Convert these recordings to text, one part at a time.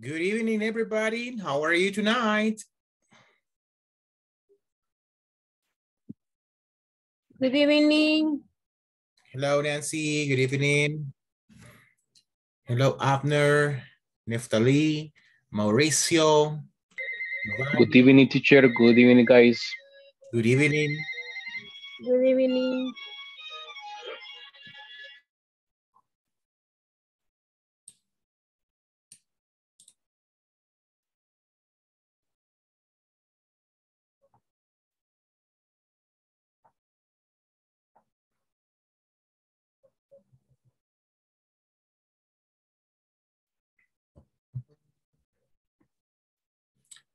Good evening, everybody. How are you tonight? Good evening. Hello, Nancy. Good evening. Hello, Abner, Neftali, Mauricio. Good evening, teacher. Good evening, guys. Good evening. Good evening.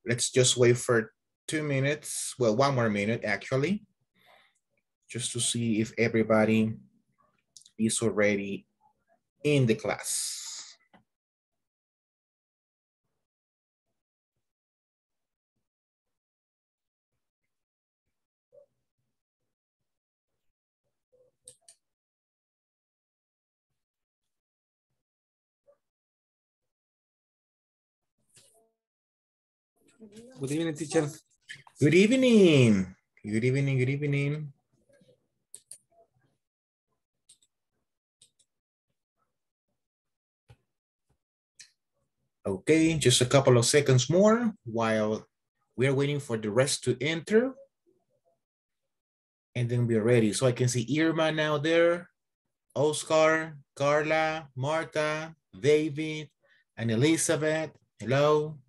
Let's just wait for two minutes. Well, one more minute, actually, just to see if everybody is already in the class. Good evening, teacher. Good evening. Good evening, good evening. Okay, just a couple of seconds more while we're waiting for the rest to enter. And then we're ready. So I can see Irma now there, Oscar, Carla, Marta, David, and Elizabeth. Hello.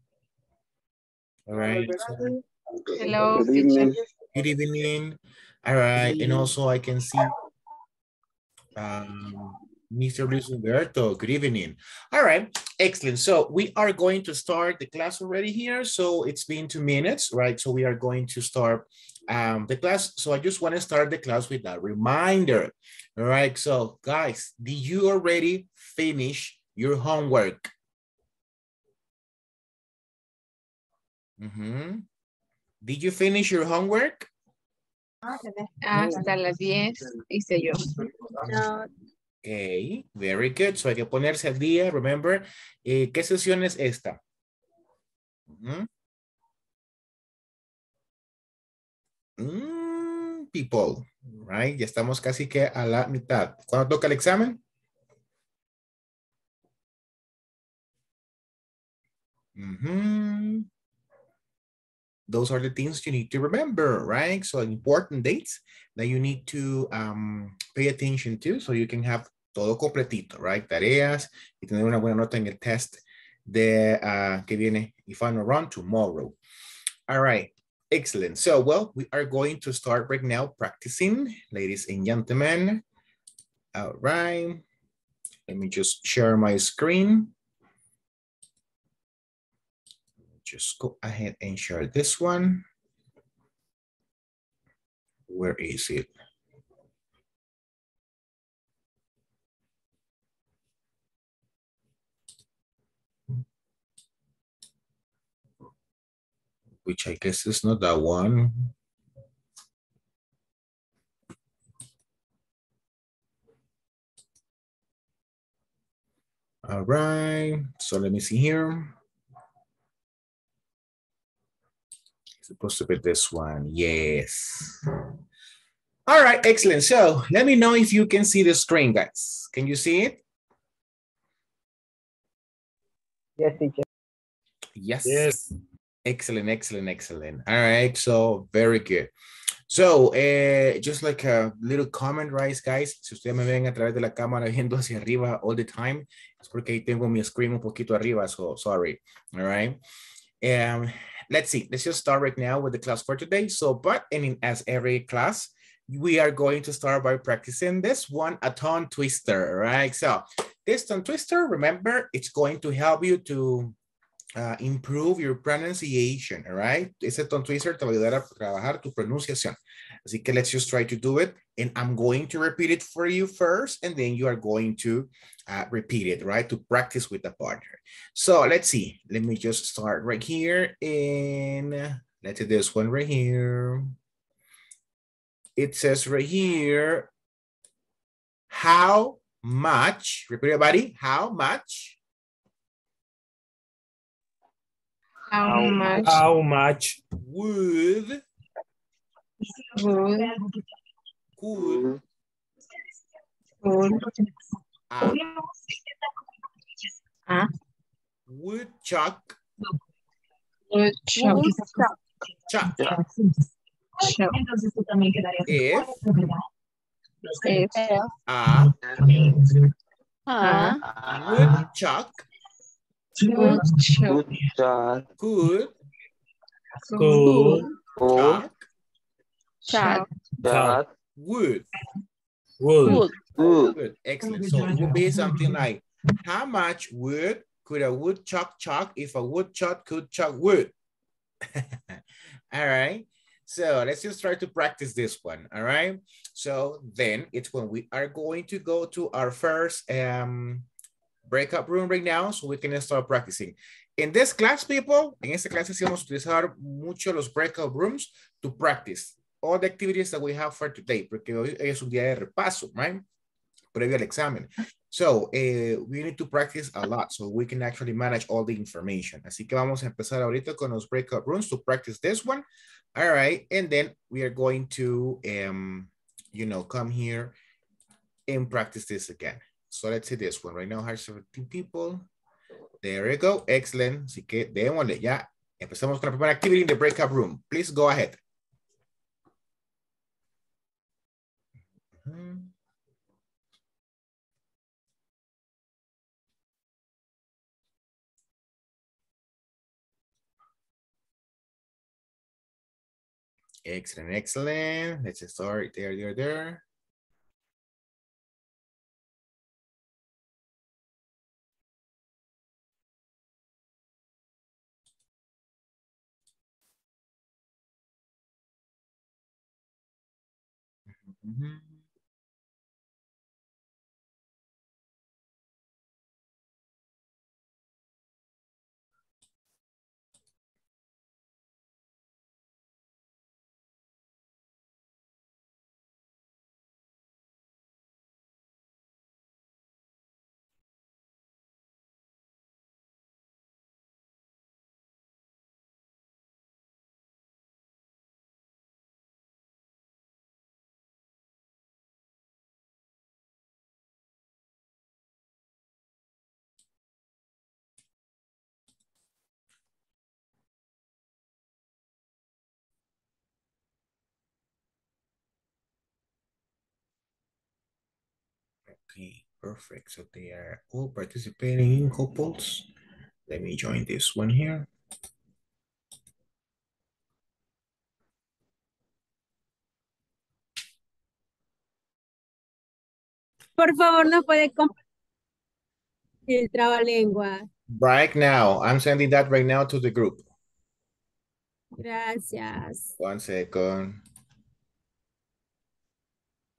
All right. Hello, Good evening. Good evening. All right, and also I can see um, Mr. Luis Humberto. Good evening. All right, excellent. So we are going to start the class already here. So it's been two minutes, right? So we are going to start um, the class. So I just want to start the class with a reminder. All right, so guys, did you already finish your homework? Mhm. Did you finish your homework? Hasta las 10 hice yo. Ok, very good. So hay que ponerse al día. Remember, eh, ¿qué sesión es esta? Mm, people, right? Ya estamos casi que a la mitad. ¿Cuándo toca el examen? Ujú. Those are the things you need to remember, right? So important dates that you need to um, pay attention to so you can have todo completito, right? Tareas y tener una buena nota en el test de uh, que viene if I'm around tomorrow. All right, excellent. So, well, we are going to start right now practicing, ladies and gentlemen. All right, let me just share my screen. Just go ahead and share this one. Where is it? Which I guess is not that one. All right, so let me see here. Supposed to be this one, yes. All right, excellent. So let me know if you can see the screen, guys. Can you see it? Yes, teacher. Yes. Yes. Excellent, excellent, excellent. All right, so very good. So, eh, just like a little comment, right, guys? Si ustedes me ven a través de la cámara viendo hacia arriba all the time, es porque ahí tengo mi screen un poquito arriba, so sorry. All right. Um, let's see. Let's just start right now with the class for today. So, but in as every class, we are going to start by practicing this one, a tongue twister, right? So, this tongue twister, remember, it's going to help you to uh, improve your pronunciation, all right? Ese tongue twister te va a ayudar a trabajar tu pronunciación. Así que let's just try to do it. And I'm going to repeat it for you first, and then you are going to uh, repeat it, right? To practice with the partner. So let's see. Let me just start right here. And let's do this one right here. It says right here, how much, repeat everybody, how much How much Ah. How much would, would, could would a a woodchuck. Woodchuck. Chuck chuck if if a a woodchuck. Woodchuck. could could chuck chuck chuck wood? wood? Good, excellent. So it would be something like, how much wood could a woodchuck chuck if a woodchuck could chuck wood? all right. So let's just try to practice this one. All right. So then it's when we are going to go to our first um, breakout room right now so we can start practicing. In this class, people, en esta clase sí vamos a utilizar mucho los breakout rooms to practice all the activities that we have for today, porque hoy es un día de repaso, right? Previo al examen. So, eh, we need to practice a lot so we can actually manage all the information. Así que vamos a empezar ahorita con los breakout rooms to practice this one. All right, and then we are going to, um, you know, come here and practice this again. So let's see this one. Right now, has 17 people. There you go. Excellent. Así que démosle ya. Empezamos con la primera activity in the breakout room. Please go ahead. Excellent, excellent. Let's just start there, there, there. Mhm. Okay, perfect. So they are all participating in couples. Let me join this one here. Por favor, nos puede el trabalengua. Right now, I'm sending that right now to the group. Gracias. One second.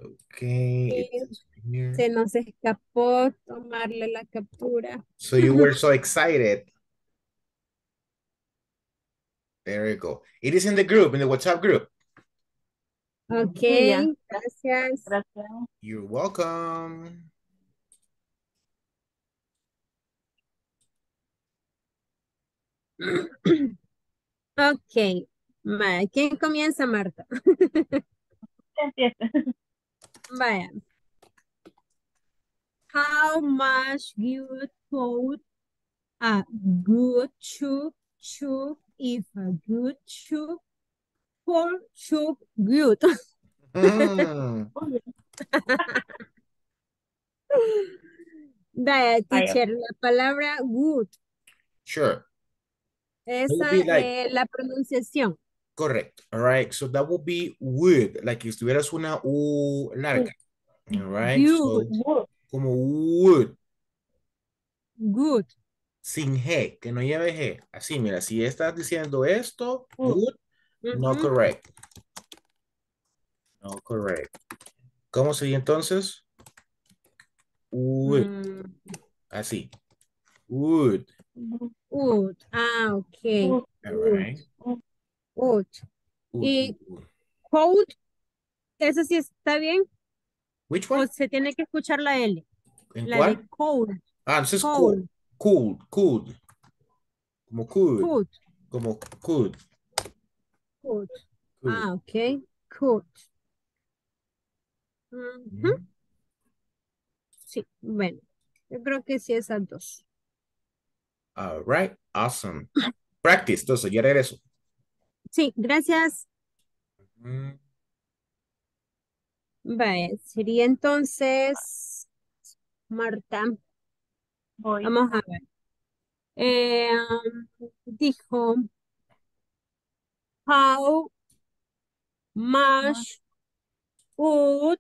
Okay. Eh, it's here. Se nos escapó tomarle la captura. So you were so excited. There you go. It is in the group, in the WhatsApp group. Ok, Ya. gracias. You're welcome. Ok. Vaya, ¿quién comienza, Marta? Vaya. How much you could a good soup soup if a good soup for soup good? Mm, Vaya, teacher, la palabra good, sure. esa be like- es la pronunciación. Correct. All right. So that would be would, like si tuvieras una U larga. All right. So, Good, como would, good. sin G, que no lleve G. Así, mira, si estás diciendo esto, would, no correct. No correct. ¿Cómo sería entonces? Would, Mm, así. Would. Good. Ah, ok. All right. Would, Y- would, would. Cold, ¿eso sí está bien? Which ¿O one? se tiene que escuchar la L? ¿En La cuál? de cold, Ah, entonces cold, Cool, cool. Como cool. good. como could. Could. could. Ah, ok. Could. Ujú. Sí, bueno. Yo creo que sí esas dos. All right, awesome. Practice, entonces ya regreso. Sí, gracias. Mm, Vaya, sería entonces Marta. Voy. Vamos a ver. Eh, um, dijo, how much would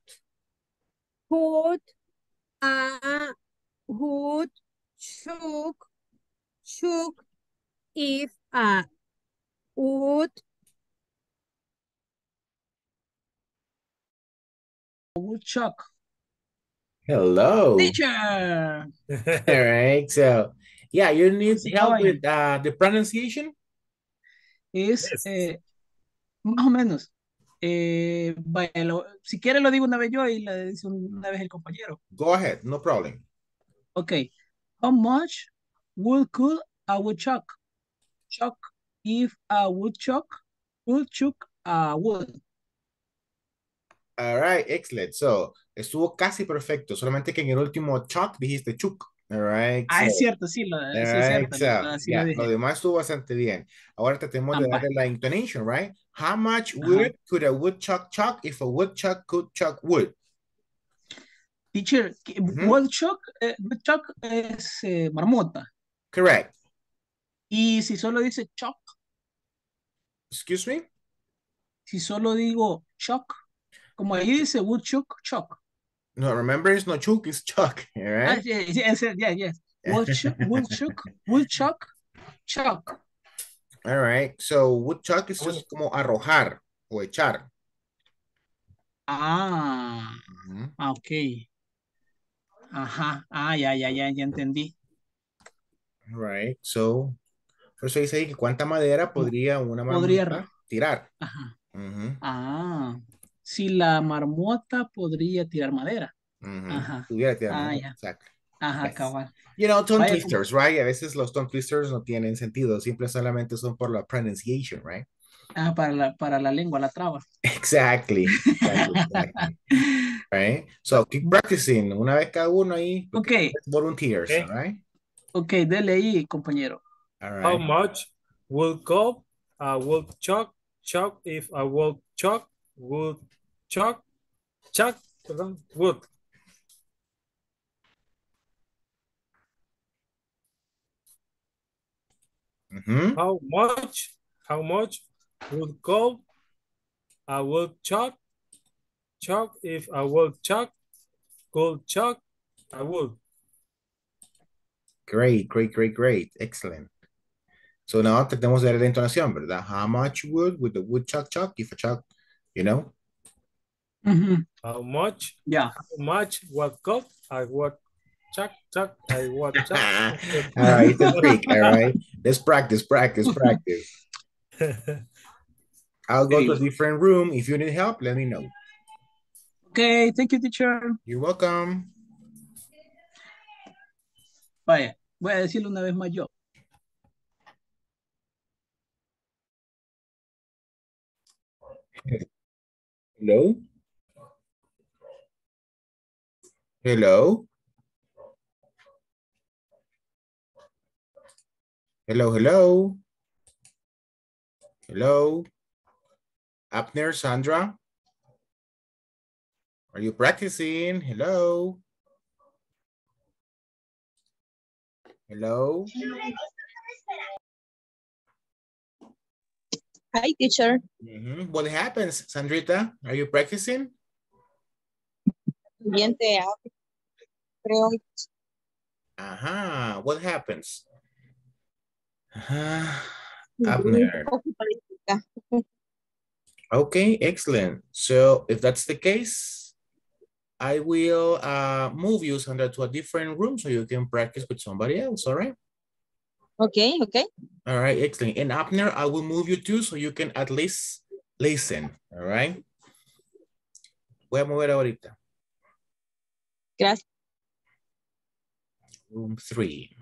would a would shook shook if a would Woodchuck. Hello. Teacher. All right, so yeah, you need help with uh, the pronunciation? Es Yes. eh, más o menos. Eh, vaya, lo- si quiere lo digo una vez yo y le dice una vez el compañero. Go ahead, no problem. Ok. How much would could a woodchuck chuck if a woodchuck would chuck a wood? All right, excellent. So, estuvo casi perfecto, solamente que en el último chuck dijiste chuk. All right. Ah, es cierto, sí, lo, sí, right, cierto. so, lo- así yeah, lo lo dije. demás estuvo bastante bien. Ahora tratemos de darle la intonation, right? How much wood could a woodchuck chuck if a woodchuck could chuck wood? Teacher, woodchuck, eh, woodchuck es eh, marmota. Correct. Y si solo dice chuck, Excuse me? si solo digo chuck, como ahí dice woodchuck, chuck. No, remember it's not chuk, it's chuck. All Ah, right. yes, yes, yes, yes. Woodchuck, woodchuck, woodchuck, chuck. All right. So, woodchuck is just como arrojar o echar. Ah, Ujú. ah, ok. Ajá, ah, ya, ya, ya, ya entendí. All right. So, por eso dice ahí que cuánta madera podría una Podría marmota tirar. Ajá. Ujú, Ah, si la marmota podría tirar madera. Ajá. Pudiera tirar Ah, madera, ya. Exacto. Ajá, Yes. cabal. You know, tongue Vaya, twisters, right? A veces los tongue twisters no tienen sentido, simple solamente son por la pronunciation, right? Ah, para la, para la lengua, la traba. Exactly. Exactly. exactly. Right? So keep practicing. Una vez cada uno ahí. Ok, Volunteers, Okay. all right? ok, dele ahí, compañero. All How right. much would go a woodchuck chuck if a woodchuck would chuck chuck perdón, would? Mhm. How much how much would go a woodchuck chuck chuck if a woodchuck could chuck a wood? Great, great, great, great. Excellent. So now tratemos de ver la entonación, ¿verdad? How much wood with the wood chuck chuck if a chuck, you know? Ujú, How much Yeah. how much what go I what chuck chuck I what chuck. all right, it's a trick, all right? Let's practice, practice, practice. I'll go to a different room. If you need help, let me know. Ok, thank you, teacher. You're welcome. Vaya, voy a decirlo una vez más yo. Hello? Hello? Hello, hello? Hello? Abner, Sandra? Are you practicing? Hello? Hello? Hi, teacher. Mhm. What happens, Sandrita? Are you practicing? Bien te hablo. Creo. Ajá. What happens? Ajá. Abner. Okay, excellent. So if that's the case, I will uh, move you, Sandra, to a different room so you can practice with somebody else, all right? Okay, okay. All right, excellent. And Abner, I will move you too so you can at least listen, all right? Voy a mover ahorita. Gracias. Room three.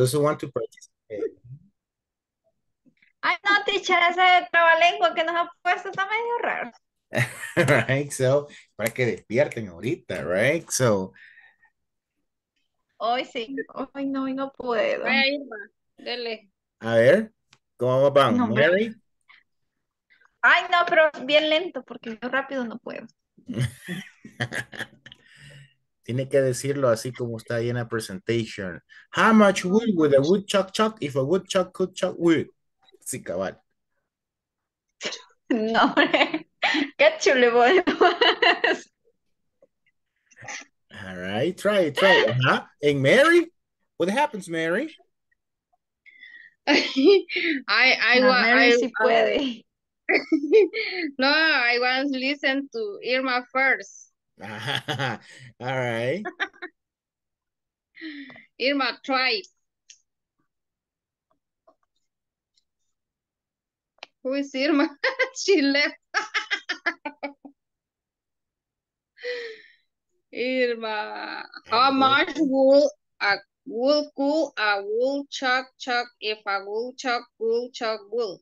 Doesn't want to participate. Ay, no, teacher, ese trabalengua que nos ha puesto está medio raro. right? So, para que despierten ahorita, right? So, Hoy sí, hoy no, hoy no puedo. Irma, dele. a ver, ¿cómo van? No, Mary? Ay, no, pero bien lento porque yo rápido no puedo. Tiene que decirlo así como está ahí en la presentation. How much wood would a woodchuck chuck if a woodchuck could chuck wood? Sí, cabal. No, hombre, qué chulo voy. All right, try it, try it. And Mary? What happens, Mary? I, I, wa- Mary I, sí puede. no, I want to listen to Irma first. All right. Irma, try. Who is Irma? she left. Irma, how much wool a wool cool a wool chuck chuck if a wool chuck wool chuck wool?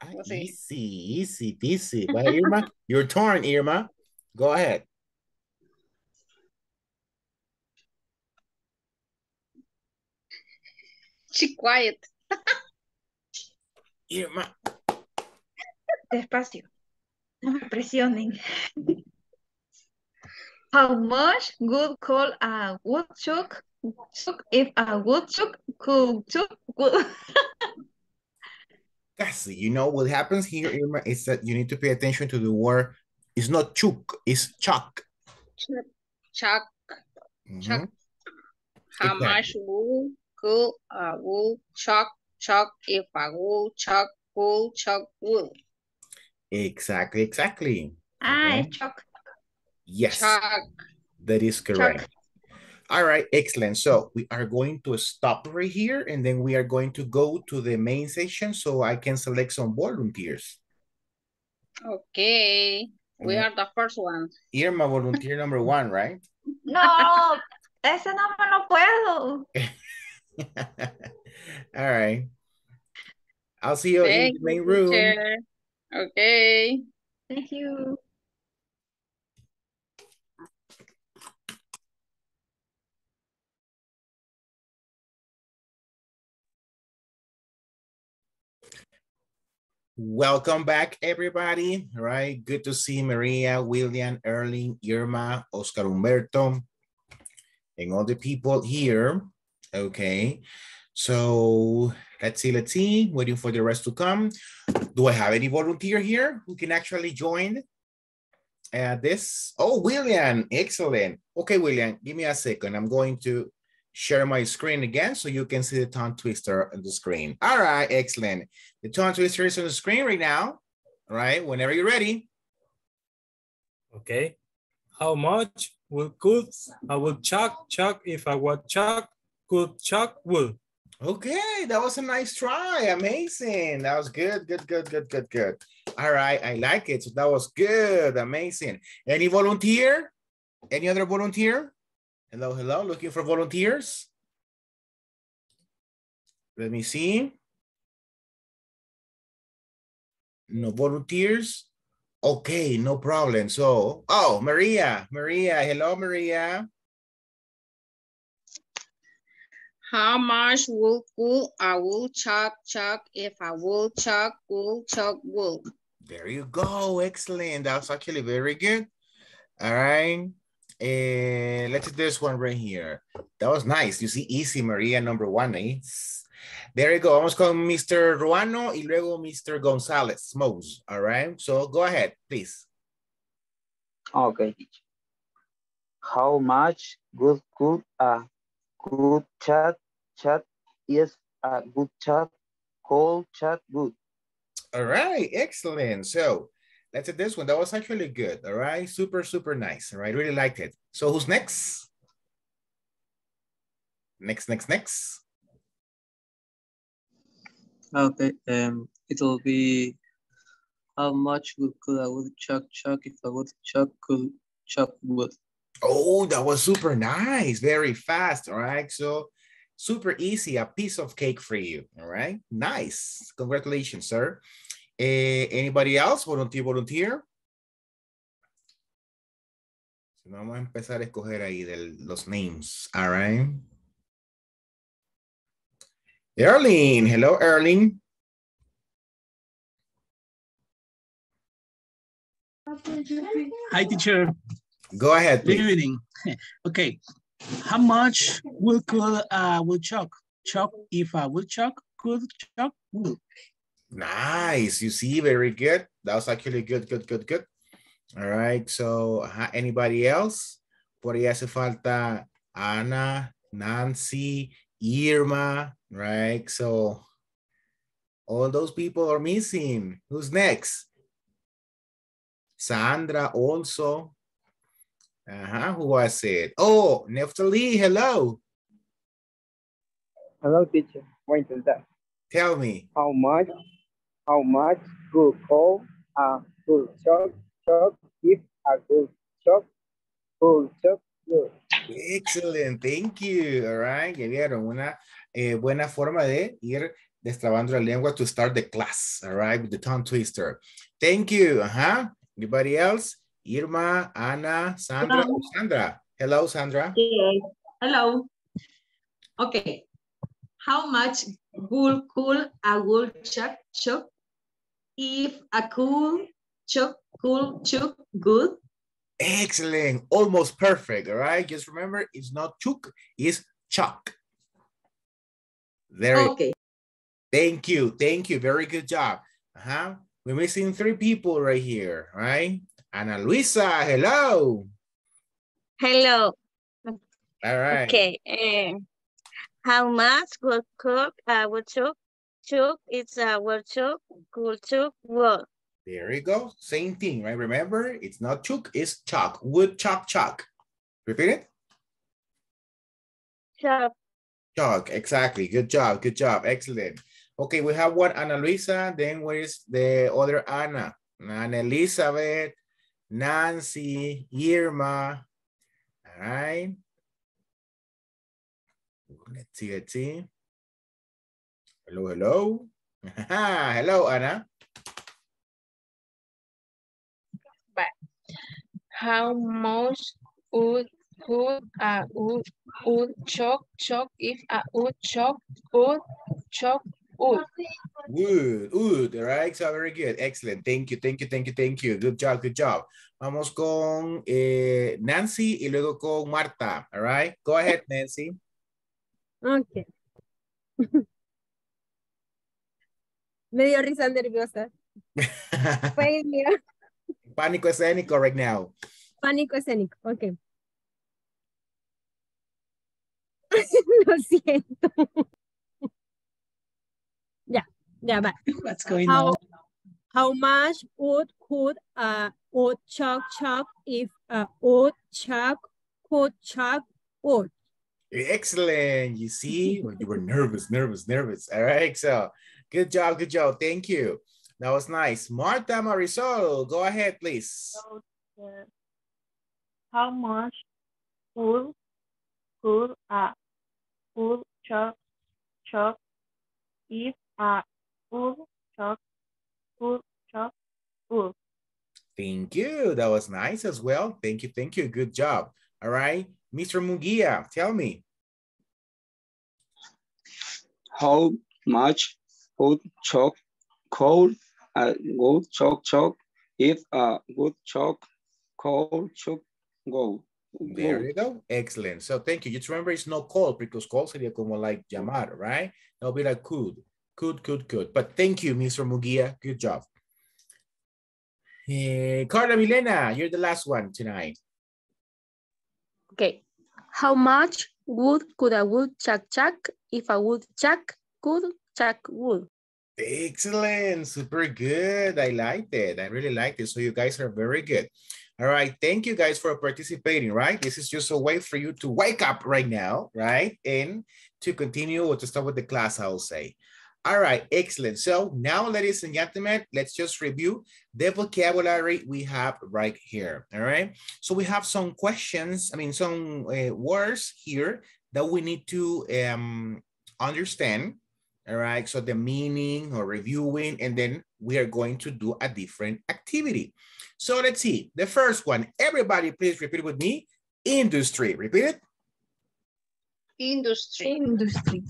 Ah. Easy, easy, easy. Well, Irma, you're torn, Irma. Go ahead. She quiet. Irma. Despacio. No me presionen. How much would call a woodchuck chuck if a woodchuck could chuck wood? Casi. You know what happens here, Irma, is that you need to pay attention to the word. It's not chuk, it's chuck. Chuck. Mhm. Chuck. How Exactly. much wool could a wool chuck chuck if a wool chuck wool chuck wool? Exactly, exactly. Ah, Okay. es chuck. Yes, Chuck. that is correct. All right, excellent. So we are going to stop right here and then we are going to go to the main section so I can select some volunteers. Okay. We Mhm. are the first one. Irma, volunteer number one, right? No, ese no me lo puedo. All right. I'll see you in the main you, room. teacher. Okay. Thank you. Welcome back, everybody. All right. Good to see Maria, William, Erling, Irma, Oscar Humberto, and all the people here. Okay. So let's see, let's see. Waiting for the rest to come. Do I have any volunteer here who can actually join uh, this? Oh, William. Excellent. Okay, William, give me a second. I'm going to share my screen again so you can see the tongue twister on the screen. All right, excellent. The tongue twister is on the screen right now. All right, whenever you're ready. Okay. How much will could I will chuck chuck if I would chuck could chuck wood? Okay, that was a nice try. Amazing. That was good, good, good, good, good, good. All right, I like it. So that was good. Amazing. Any volunteer? Any other volunteer? Hello, hello. Looking for volunteers? Let me see. No volunteers? Okay, no problem. So, oh, Maria, Maria. Hello, Maria. How much wool could a wool chuck chuck if a wool chuck wool chuck wool? There you go. Excellent. That's actually very good. All right. Eh, let's do this one right here. That was nice. You see, easy, Maria, number one. Eh? There you go. Vamos con Mr. Ruano y luego Mr. Gonzalez, Mose. All right. So go ahead, please. Okay. How much good could a good chat chat yes, a good chat call chat good? All right. Excellent. So let's do this one. That was actually good. All right. Super, super nice. All right. Really liked it. So who's next? Next, next, next. Okay, um, it'll be how much would could a woodchuck chuck if a woodchuck could chuck wood? Oh, that was super nice. Very fast. All right. So Super easy, a piece of cake for you. All right, nice. Congratulations, sir. Eh, anybody else? Volunteer, volunteer. Vamos a empezar a escoger ahí de los names. All right. Erling, hello, Erling. Hi, teacher. Go ahead, Good evening. Okay. How much will could uh woodchuck chuck if a woodchuck could chuck? Nice. You see, very good. That was actually good, good, good, good. All right. So, anybody else? Por ahí hace falta Ana, Nancy, Irma, right? So, all those people are missing. Who's next? Sandra also. Uh-huh. Who was it? Oh, Neftali, hello. Hello, teacher. Voy a intentar. Tell me. How much, how much good call a good shot, shot if a good shot, good good. Excellent, thank you. All right, ya vieron una eh, buena forma de ir destrabando la lengua to start the class. All right, with the tongue twister. Thank you. Uh-huh. Anybody else? Irma, Ana, Sandra, Hello. Sandra. Hello, Sandra. Yes. Hello. Okay. How much would cool a woodchuck chuck if a cool chuck cool chuck good? Excellent, almost perfect. All right, just remember it's not chuk, it's chuck. Very Okay. Thank you, thank you. Very good job. Uh-huh. We're missing three people right here, right? Ana Luisa, hello. Hello. All right. Okay. eh, how much would cook a woodchuck? Chuck is a woodchuck. Could chuck wood. There you go. Same thing, right? Remember, it's not chuk, it's chalk. Wood chalk chalk. Repeat it. Chuck. Chalk, exactly. Good job, good job. Excellent. Okay, we have one Ana Luisa. Then where is the other Ana? Ana Elizabeth, Nancy, Irma. All right. Let's see. Hello, hello. hello, Ana. How much would could a wood wood chuck chuck if a wood chuck would chuck wood? Wood, wood, all right, so very good, excellent, thank you, thank you, thank you, thank you, good job, good job. Vamos con eh, Nancy y luego con Marta, all right, go ahead, Nancy. Ok. Me dio risa nerviosa. Pues mira, Pánico escénico right now. pánico escénico. Ok. Lo siento. Ya, yeah, but What's going How, on? how much wood could a woodchuck chuck if a woodchuck could chuck wood? Excellent, you see, you were nervous, nervous, nervous, all right, so good job, good job, thank you. That was nice. Marta Marisol, go ahead, please. How much would could a woodchuck chuck if a woodchuck could chuck wood? Thank you. That was nice as well. Thank you. Thank you. Good job. All right. Mr. Munguia, tell me. How much would chalk coal uh, a good chalk chalk if a good chalk coal chalk go? There you go. Excellent. So thank you. Just remember it's not call because call sería como like llamar, right? That'll be like could. Could, good, good. But thank you, Mr. Munguia. Good job. Eh, Carla Milena, you're the last one tonight. Okay. How much wood could a woodchuck chuck if a woodchuck could chuck wood? Excellent. Super good. I liked it. I really liked it. So you guys are very good. All right. Thank you guys for participating, right? This is just a way for you to wake up right now, right? And to continue or to start with the class, I'll say. All right, excellent. So now, ladies and gentlemen, let's just review the vocabulary we have right here, all right? So we have some questions, I mean, some uh, words here that we need to um, understand. All right, so the meaning or reviewing, and then we are going to do a different activity. So let's see. The first one, everybody please repeat with me. Industry, repeat it. Industry. Industry.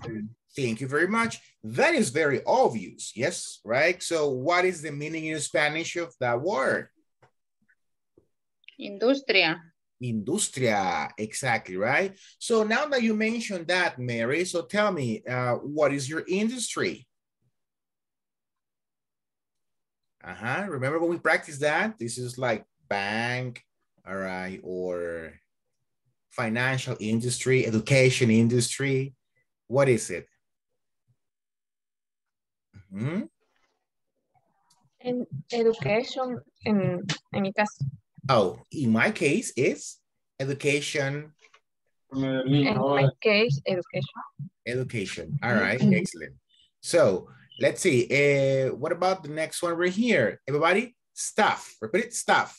Thank you very much. That is very obvious, yes, right? So what is the meaning in Spanish of that word? Industria. Industria, exactly, right? So now that you mentioned that, Mary, so tell me, uh, what is your industry? Uh-huh, remember when we practiced that? This is like bank, all right, or financial industry, education industry. What is it? Mhm. En education, in en mi caso. Oh, in my case, is education, In my case, education. education. All right, Mhm. excellent. So let's see. Uh, what about the next one right here? Everybody, staff. Repeat it, staff.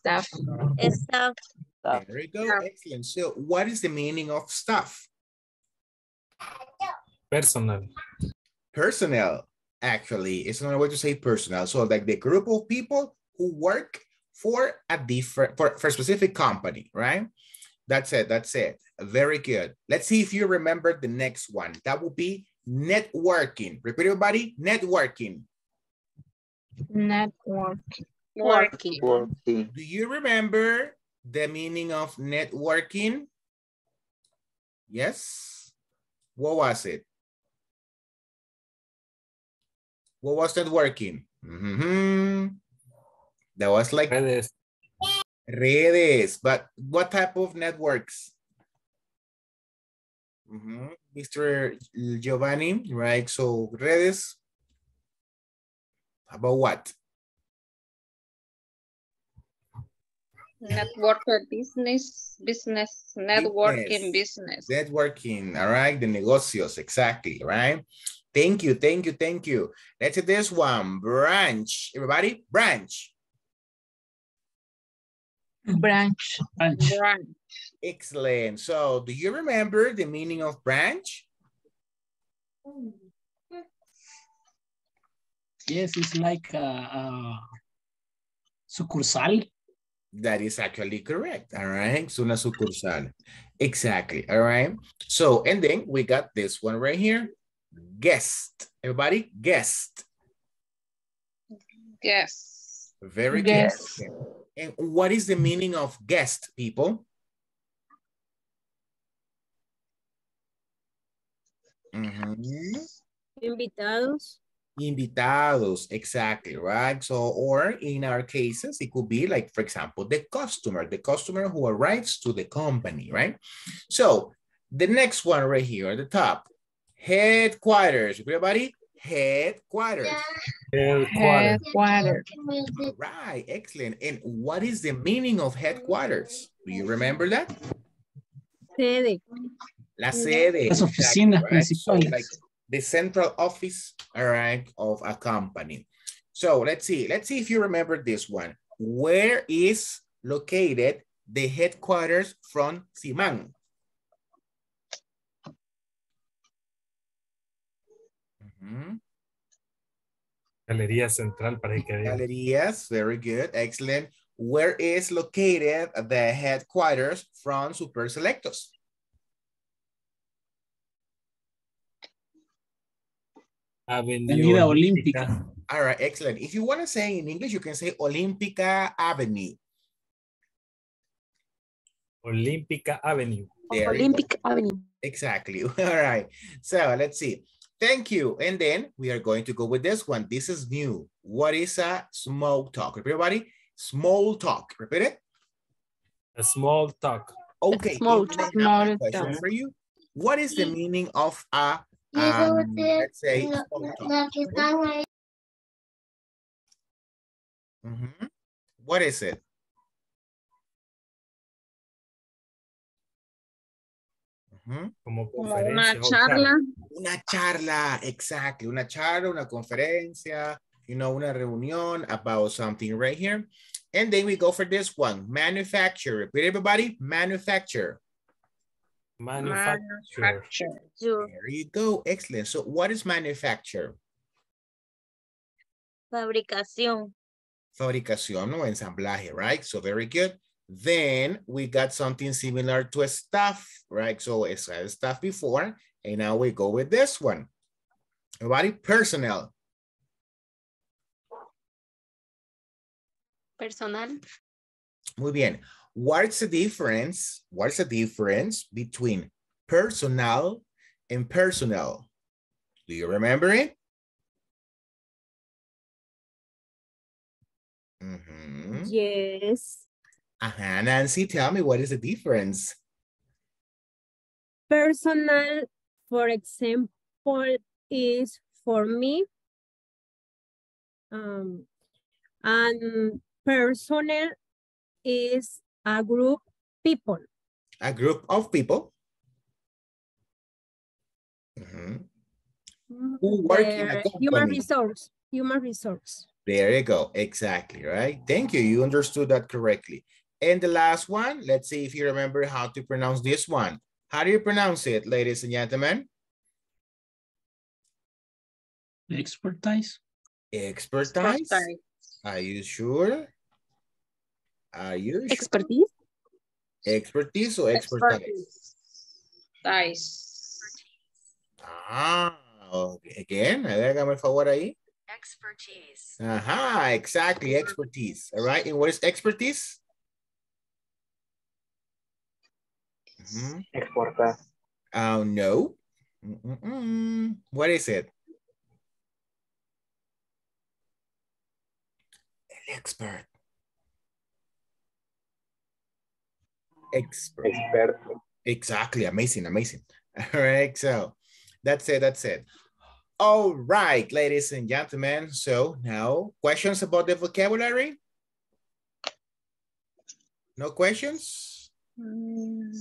Staff. Staff. There we go. Excellent. So what is the meaning of staff? Personal. Personnel, actually, it's another way to say personnel. So like the group of people who work for a different, for, for a specific company, right? That's it, that's it. Very good. Let's see if you remember the next one. That will be networking. Repeat everybody, networking. Network. Working. Working. Do you remember the meaning of networking? Yes? What was it? What was networking? Mhm. That was like Redes. redes, but what type of networks? Mhm. Mr. Giovanni, right? So redes, about what? Networker business, business, networking business. Networking, all right, the negocios, exactly, right? Thank you, thank you, thank you. Let's do this one, branch. Everybody, branch. Branch. Branch. Branch. Excellent. So do you remember the meaning of branch? Yes, it's like a, a sucursal. That is actually correct, all right? Es una sucursal. Exactly, all right? So, and then we got this one right here. Guest. Everybody, guest. Yes. Very good. Guest. And what is the meaning of guest, people? Mhm. Invitados. Invitados, exactly, right? So, or in our cases, it could be like, for example, the customer, the customer who arrives to the company, right? So, the next one right here at the top, headquarters. Everybody, headquarters. Headquarters. Headquarters. All right, excellent. And what is the meaning of headquarters? Do you remember that? Sede. La sede. Las exactly, oficinas right? So, principales. like the central office, all right, of a company. So let's see. Let's see if you remember this one. Where is located the headquarters from Siman? Mhm. Galería Central para que vean. Galerías, very good, excellent. Where is located the headquarters from Super Selectos? Avenida Avenida Olímpica. Olímpica. All right, excellent. If you want to say in English, you can say Olympica Avenue. Olímpica Avenue. There. Olympic Avenue. Exactly. All right. So let's see. Thank you. And then we are going to go with this one. This is new. What is a small talk? Repeat, everybody. Small talk. Repeat it. A small talk. Okay. small Ingrid, I a Small question talk. for you. What is the meaning of a, um, let's say, small talk? Mhm. What is it? Ujú. Como Como una conferencia o charla. Una charla, exactly. Una charla, una conferencia, you know, una reunión about something right here. And then we go for this one, manufacture. Repeat everybody, manufacture. Manufacture. There you go. Excellent. So what is manufacture? Fabricación. Fabricación o ensamblaje, right? So very good. Then we got something similar to a staff, right? So it's a staff before, and now we go with this one. Everybody, personnel. Personal. Muy bien. What's the difference? What's the difference between personal and personnel? Do you remember it? Mhm. Yes. Ajá, Nancy, tell me what is the difference? Personal, for example, is for me. Um, and personal is a group people. A group of people. Mhm. Who work in a The human company. resource, human resource. There you go. Exactly, right? Thank you. You understood that correctly. And the last one, let's see if you remember how to pronounce this one. How do you pronounce it, ladies and gentlemen? Expertise. Expertise? Are you sure? Are you sure? Expertise. Expertise or expertise? Nice. Ah, okay. again, hágame el favor ahí. Expertise. Ajá, exactly, expertise. All right, and what is expertise? Mhm. Exportar. Oh, no. Mm-mm-mm. What is it? El expert. Expert. Experto. Exactly. Amazing. Amazing. All right. So that's it. That's it. All right, ladies and gentlemen. So now questions about the vocabulary? No questions? Mm.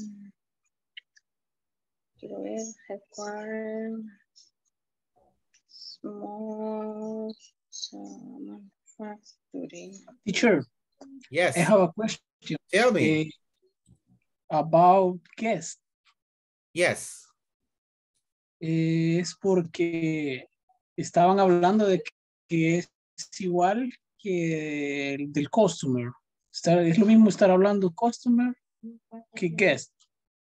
Quiero ver, headquarter, small manufacturing. Teacher, Yes. I have a question. Tell me. Eh, about guest. Yes. Eh, es porque estaban hablando de que es igual que el del customer. Estar- es lo mismo estar hablando customer que guest.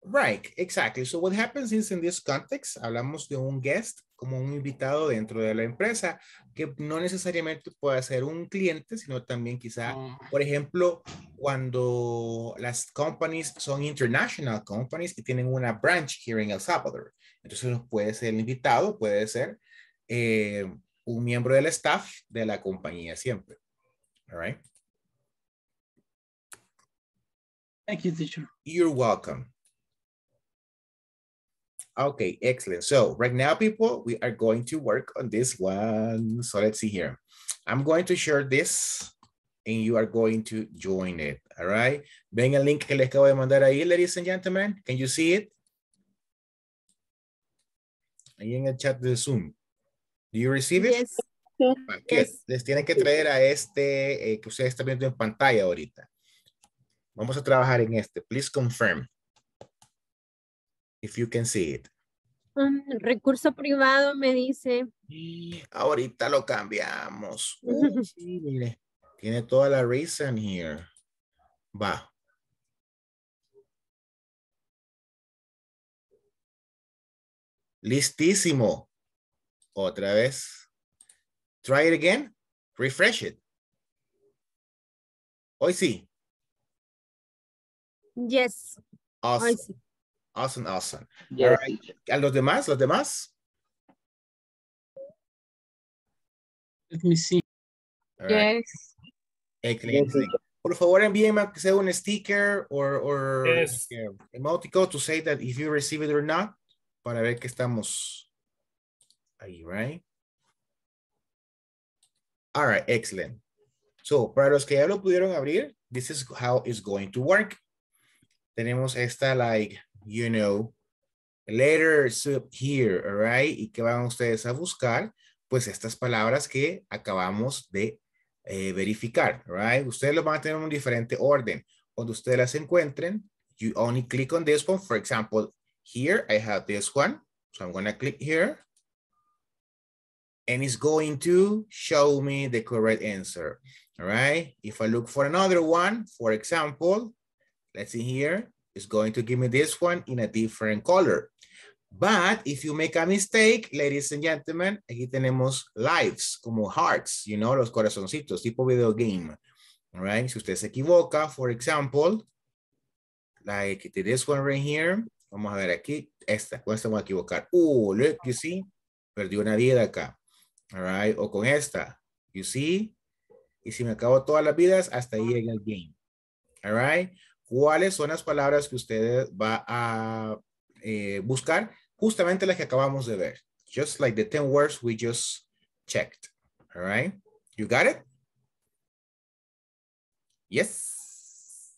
Right, exactly. So what happens is in this context, hablamos de un guest como un invitado dentro de la empresa que no necesariamente puede ser un cliente, sino también quizá, por ejemplo, cuando las companies son international companies y tienen una branch here en El Salvador. Entonces puede ser el invitado, puede ser eh, un miembro del staff de la compañía siempre. All right. Thank you, teacher. You're welcome. Okay, excellent. So right now, people, we are going to work on this one. So let's see here. I'm going to share this and you are going to join it. All right. Ven el link que les acabo de mandar ahí, ladies and gentlemen. Can you see it? Ahí en el chat de Zoom. Do you receive it? Yes. Ah, good. Les tienen que traer a este eh, que ustedes están viendo en pantalla ahorita. Vamos a trabajar en este. Please confirm. If you can see it. Um, recurso privado me dice. Ahorita lo cambiamos. Uh, sí, mire. Tiene toda la reason here. Va. Listísimo. Otra vez. Try it again. Refresh it. Hoy sí. Yes. Awesome. see. Awesome, awesome. Yes, All right. ¿A los demás? ¿Los demás? Let me see. All right. Yes. Excellent, excellent. Por favor, envíenme aunque sea un sticker or, or Yes. uh, emoticon to say that if you receive it or not, para ver que estamos ahí, right? All right, excellent. So, para los que ya lo pudieron abrir, this is how it's going to work. Tenemos esta, like, you know, letters up here, all right? Y que van ustedes a buscar, pues estas palabras que acabamos de eh, verificar, right? Ustedes lo van a tener en un diferente orden. Cuando ustedes las encuentren, you only click on this one. For example, Here I have this one. So I'm gonna click here. And it's going to show me the correct answer. All right. If I look for another one, for example, let's see here, it's going to give me this one in a different color. But if you make a mistake, ladies and gentlemen, aquí tenemos lives como hearts, you know, los corazoncitos, tipo video game. All right. Si usted se equivoca, for example, like this one right here, vamos a ver aquí, esta, con esta voy a equivocar. Oh, look, you see, perdí una vida acá. All right. O con esta, you see, y si me acabo todas las vidas, hasta ahí llega el game. All right. ¿Cuáles son las palabras que usted va a eh, buscar? Justamente las que acabamos de ver. Just like the 10 words we just checked. All right. You got it? Yes.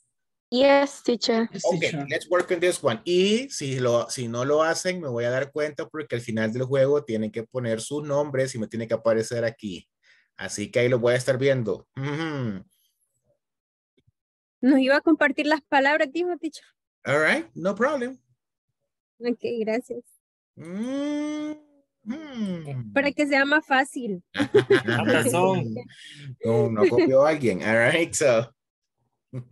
Yes, teacher. Okay, let's work on this one. Y si, lo, si no lo hacen, me voy a dar cuenta porque al final del juego tienen que poner sus nombres y me tiene que aparecer aquí. Así que ahí lo voy a estar viendo. Nos iba a compartir las palabras, dijo teacher. All right, no problem. Ok, gracias. Mm, Para que sea más fácil. razón. No, no copió a alguien. All right, so.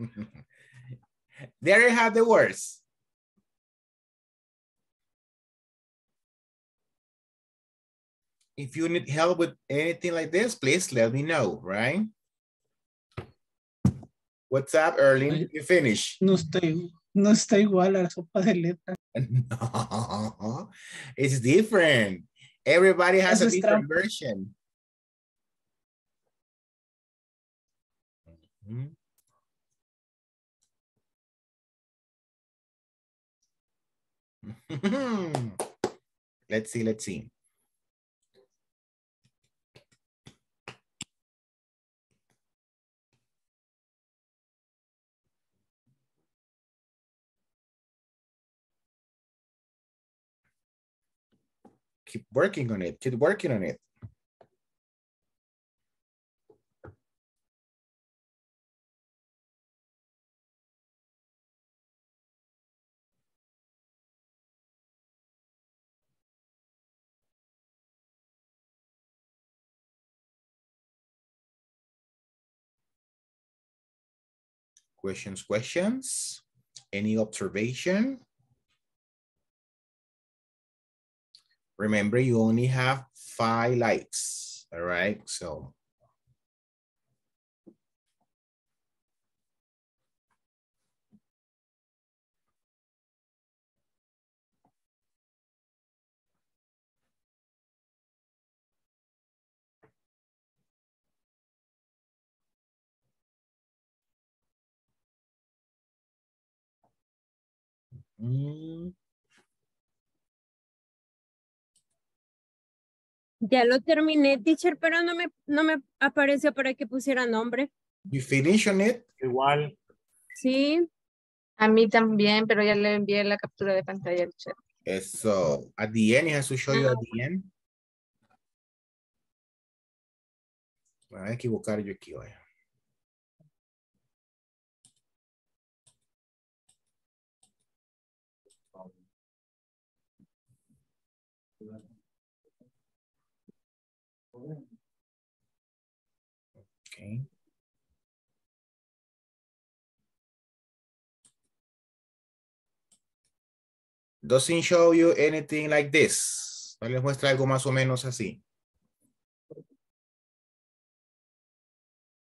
there you have the words. If you need help with anything like this, please let me know, right? What's up, Erling? You finish? No está, no está igual a la sopa de letras. No, it's different. Everybody has Eso a different trampa. version. Mhm. let's see, let's see. Keep working on it, keep working on it. Questions, questions? Any observation? Remember, you only have five lights, all right? So. Mm, Ya lo terminé, teacher, pero no me, no me apareció para que pusiera nombre. You finish on it? Igual. Sí. A mí también, pero ya le envié la captura de pantalla al chat. So at the end, it has to show you at the end. Me voy a equivocar yo aquí, vaya. Okay. Doesn't show you anything like this. No les muestra algo más o menos así.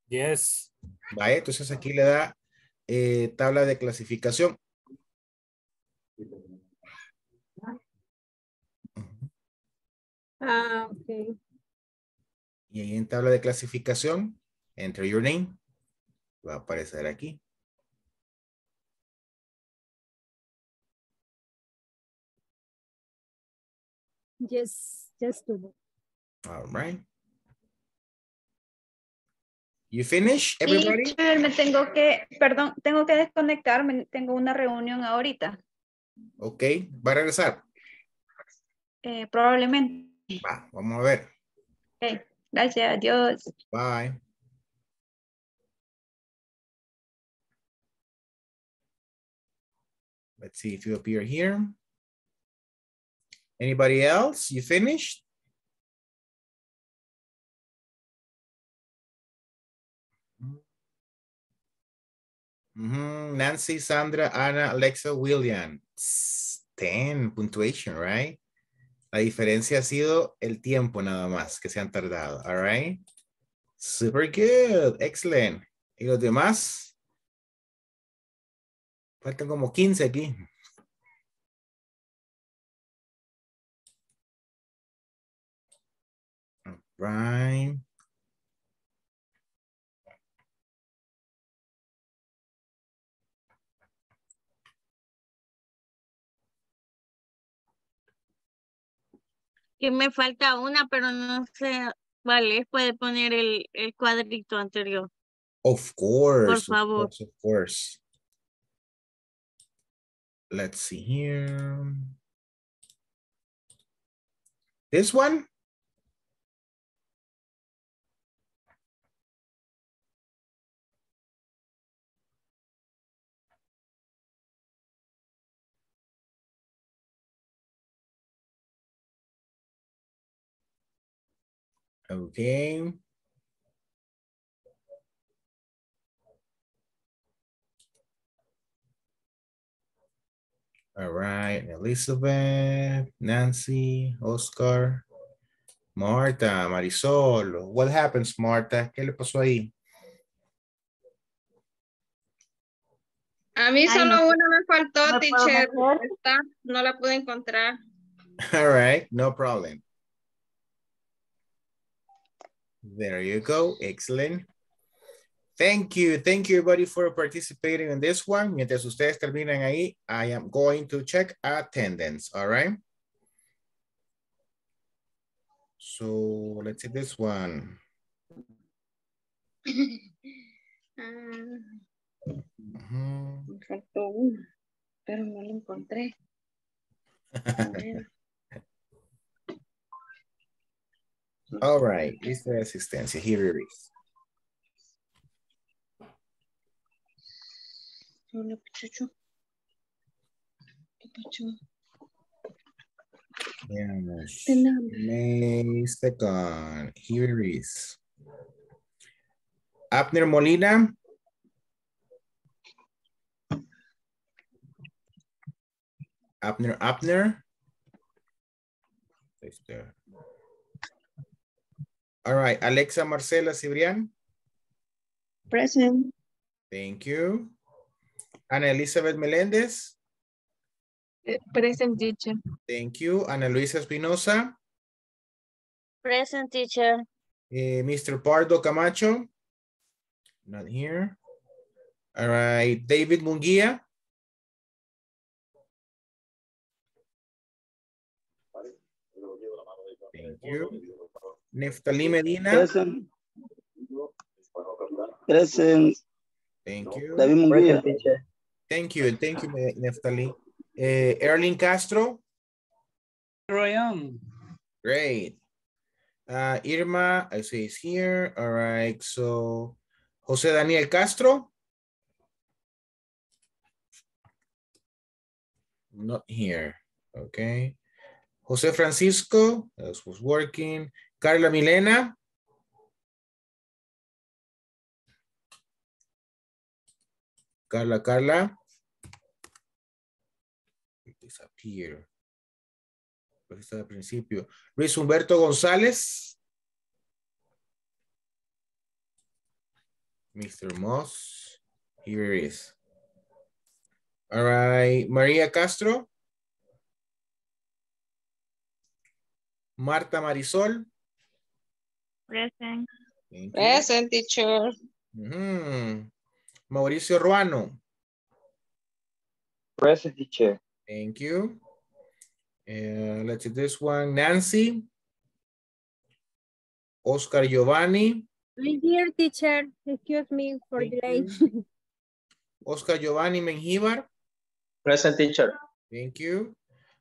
Yes. Vale, entonces aquí le da eh, tabla de clasificación. Ah, ok. Y ahí en tabla de clasificación, enter your name. Va a aparecer aquí. Yes, ya estuvo. All right. You finish, everybody? Me tengo que, perdón, tengo que desconectarme, tengo una reunión ahorita, Ok, va a regresar. eh, probablemente. Va, vamos a ver. Ok, Gracias, adiós. Bye. Let's see if you appear here. Anybody else? You finished? Mhm, Nancy, Sandra, Ana, Alexa, William. Tss, 10 punctuation, right? La diferencia ha sido el tiempo nada más que se han tardado, all right? Super good, excellent. ¿Y los demás? Faltan como 15 aquí. Right. Que me falta una, pero no sé. Vale, puede poner el, el cuadrito anterior. Of course. of favor. course, Of course. Let's see here. This one? Okay. All right, Elizabeth, Nancy, Oscar, Marta, Marisol. What happens, Marta? ¿Qué le pasó ahí? A mí Ay, solo no sé. una me faltó, ¿Me puedo teacher. meter? Esta no la pude encontrar. All right, no problem. There you go, excellent. Thank you, thank you everybody for participating in this one. Mientras ustedes terminan ahí, I am going to check attendance, all right? So let's see this one. Ah, Ujú. me faltó una, pero no encontré. All right, lista de asistencia, here it is. Pichucho. ¿Qué pasó? Veamos. May second, here is. Abner Molina. Abner, Abner. All right, Alexa Marcela Cibrián. Present. Thank you. Ana Elizabeth Meléndez. Eh, Present teacher. Thank you. Ana Luisa Espinosa. Present teacher. Eh, Mr. Pardo Camacho. Not here. All right, David Munguia. Thank you. Neftali Medina. Present. Present. Thank you. David Munguia. Thank you, thank you, Ne- Neftali. Eh, Erling Castro. Here I am. Great. Uh, Irma, I say is here. All right, so Jose Daniel Castro. Not here, okay. Jose Francisco, that was working. Carla Milena. Carla, Carla. Disappear. Pues está al principio. Luis Humberto González. Mr. Moss. Here it is. All right. María Castro. Marta Marisol. Present. Present, teacher. Ujú. Mauricio Ruano. Present teacher. Thank you. Uh, let's see this one. Nancy. Oscar Giovanni. I'm here, teacher. Excuse me for Thank delay. Oscar Giovanni Mengíbar. Present teacher. Thank you.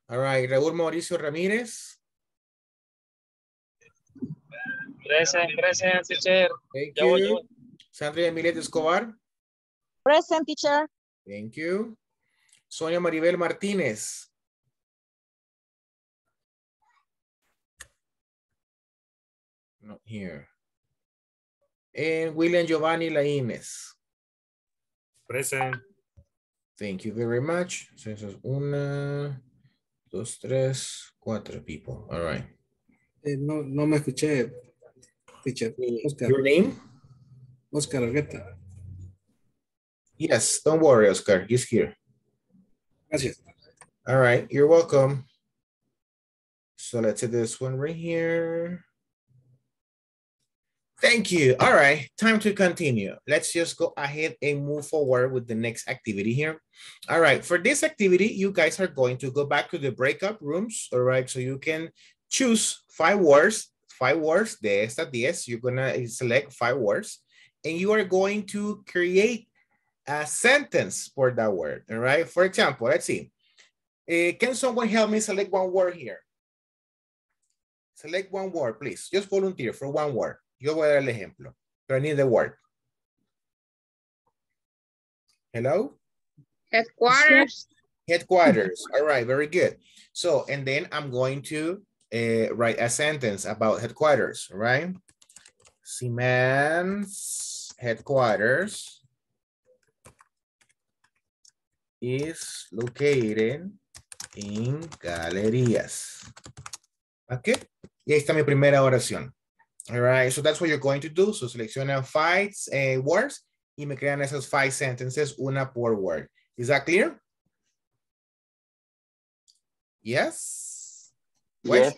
All right. Raúl Mauricio Ramírez. Present, present teacher. Thank Ya voy, ya you. Sandra Emilet Escobar. Present, teacher. Thank you. Sonia Maribel Martínez. Not here. And William Giovanni Laínez. Present. Thank you very much. Entonces, una, dos, tres, cuatro people. All right. Eh, no, no me escuché. Teacher. Eh, your name? Oscar Argueta. Yes, don't worry, Oscar. He's here. Gracias. All right, you're welcome. So let's hit this one right here. Thank you. All right, time to continue. Let's just go ahead and move forward with the next activity here. All right, for this activity, you guys are going to go back to the breakout rooms. All right, so you can choose five words, five words, de esta diez, you're gonna select five words, and you are going to create a sentence for that word, all right? For example, let's see. Uh, can someone help me select one word here? Select one word, please. Just volunteer for one word. Yo voy a dar el ejemplo. Pero I need the word. Hello? Headquarters. Headquarters. All right, very good. So, and then I'm going to uh, write a sentence about headquarters, right? Siemens headquarters is located in Galerías. Okay, y ahí está mi primera oración. All right, so that's what you're going to do. So selecciona five uh, words y me crean esas five sentences, una por word. Is that clear? Yes? Yes.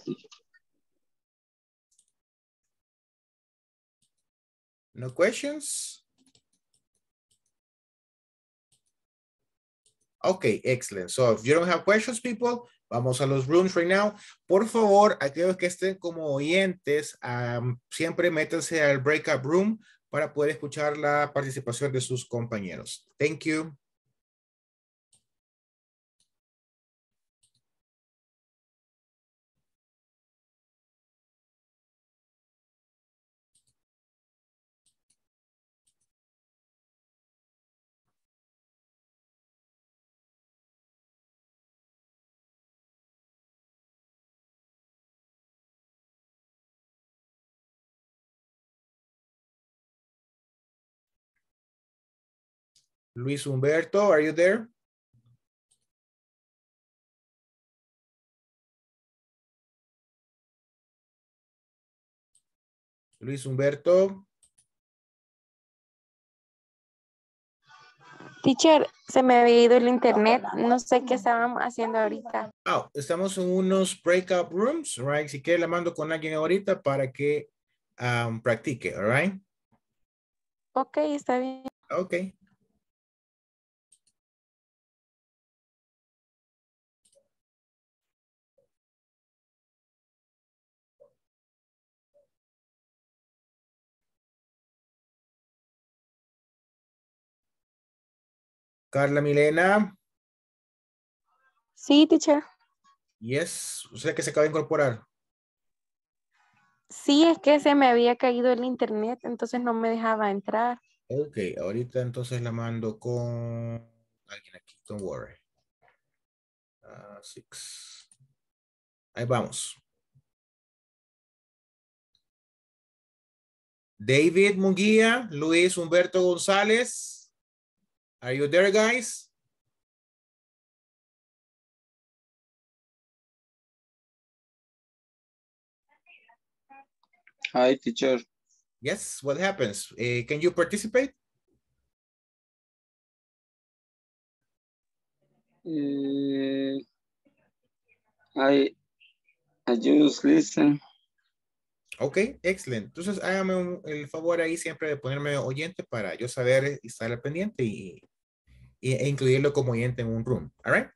No questions? Okay, excellent. So if you don't have questions, people, vamos a los rooms right now. Por favor, aquellos que estén como oyentes, um, siempre métanse al breakout room para poder escuchar la participación de sus compañeros. Thank you. Luis Humberto, are you there? Luis Humberto. Teacher, se me había ido el internet. No sé qué estaban haciendo ahorita. Oh, estamos en unos breakout rooms, right? Si quiere la mando con alguien ahorita para que um, practique, all right? Ok, está bien. Ok. Carla Milena. Sí, teacher. Yes, usted que se acaba de incorporar. Sí, es que se me había caído el internet, entonces no me dejaba entrar. Ok, ahorita entonces la mando con alguien aquí, don't worry. Uh, six. Ahí vamos. David Munguía, Luis Humberto González. Are you there, guys? Hi, teacher. Yes, what happens? Uh, can you participate? Uh, I, I just listen. Ok, excelente. Entonces, hágame un- el favor ahí siempre de ponerme oyente para yo saber y estar al pendiente y, y- e incluirlo como oyente en un room. All right?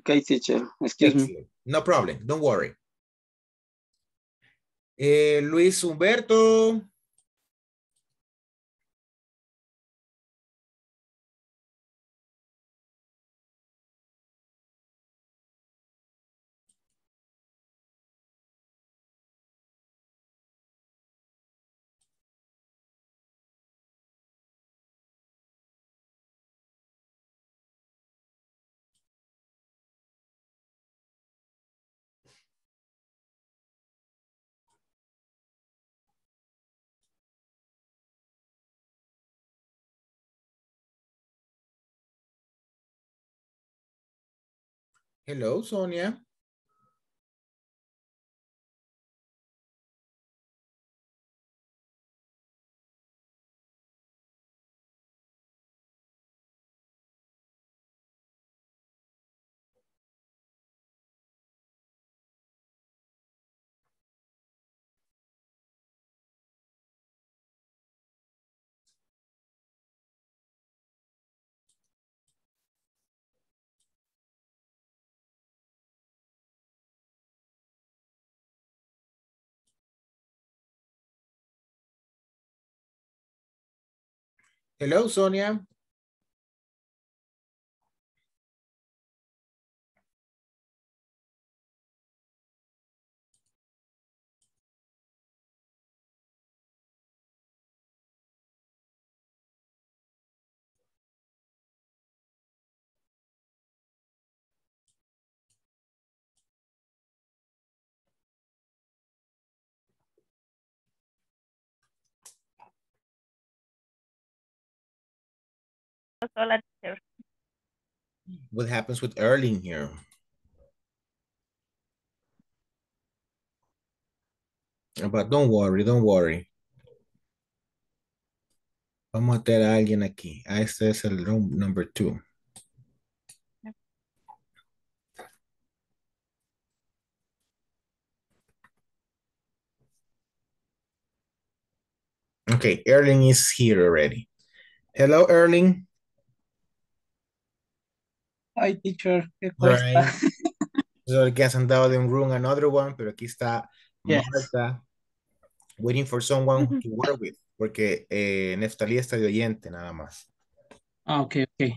Okay, teacher. Excuse me. No problem. Don't worry. Eh, Luis Humberto. Hello, Sonia. Hello, Sonia. What happens with Erling here? But don't worry, don't worry. Vamos a tener a alguien aquí. Ah, este es el room number two. Okay, Erling is here already. Hello, Erling. Hi, teacher. ¿Qué cuesta? Right. So que has andado de un room a another one, pero aquí está Yes. Marta waiting for someone to work with, porque eh, Neftalí está de oyente nada más. Ah, ok, ok.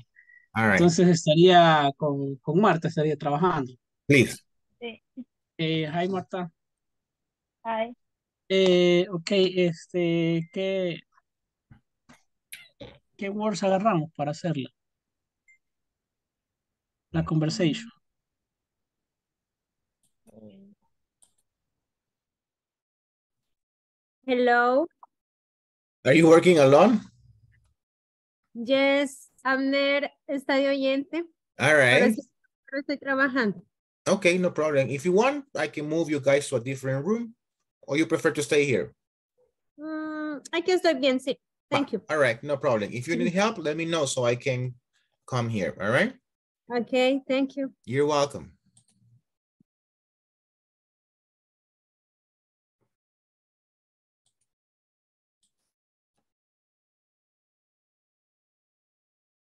All right, Entonces estaría con, con Marta, estaría trabajando. please. Sí. Eh, hi, Marta. Hi. Eh, ok, este, ¿qué, qué words agarramos para hacerla? La conversation. Hello. Are you working alone? Yes, Abner está de oyente. All Pero, right. sí- pero estoy trabajando. Okay, no problem. If you want, I can move you guys to a different room, or you prefer to stay here. Mm, aquí estoy bien, sí. Thank you. All right, no problem. If you need help, let me know so I can come here. All right. Okay, thank you. You're welcome.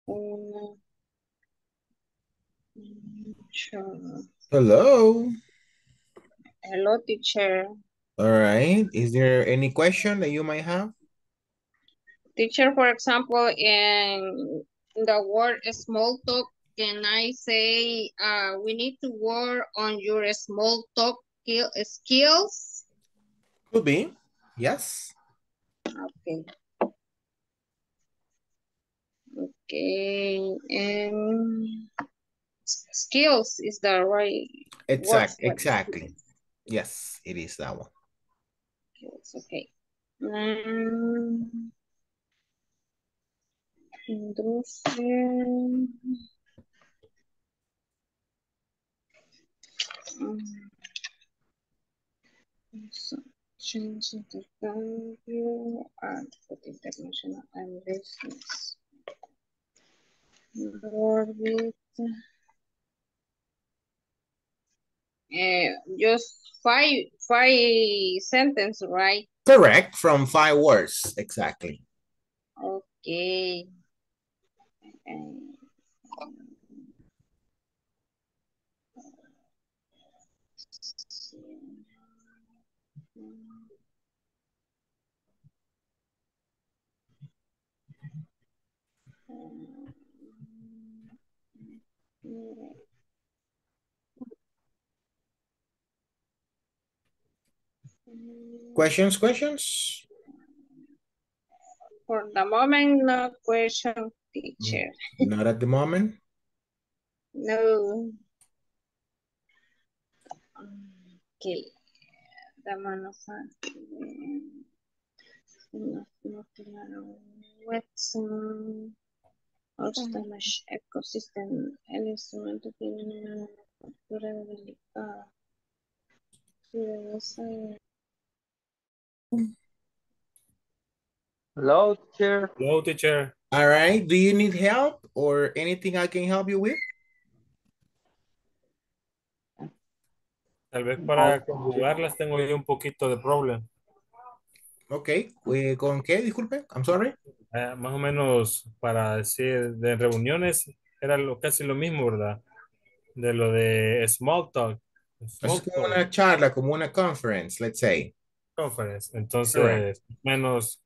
Um. Hello. Hello, teacher. All right. Is there any question that you might have? Teacher, for example, in the word small talk, can I say uh, we need to work on your small talk skill- skills? Could be. Yes. Okay. Okay, and skills is the right Exact. word. Exactly. Yes, it is that one. Skills, okay. Mm. Industria. So, Change intercambio and food international and business. Orbit. Eh, just five five sentence, right? Correct. From five words. Exactly. Okay. Um, Questions, questions? For the moment, no question, teacher. Mm, not at the moment. No. Okay. The manufacturing. Eh, Watson. Alzheimer's ecosystem. El instrumento tiene Cultura delicada. Hello, teacher. Hello, teacher. All right. Do you need help or anything I can help you with? Tal vez para conjugarlas tengo yo un poquito de problema. Ok. eh, ¿Con qué? Disculpe. I'm sorry. Eh, más o menos para decir de reuniones era lo, casi lo mismo, ¿verdad? De lo de small talk. Small Es como talk una charla, como una conference, let's say. conference. Entonces, Correct. menos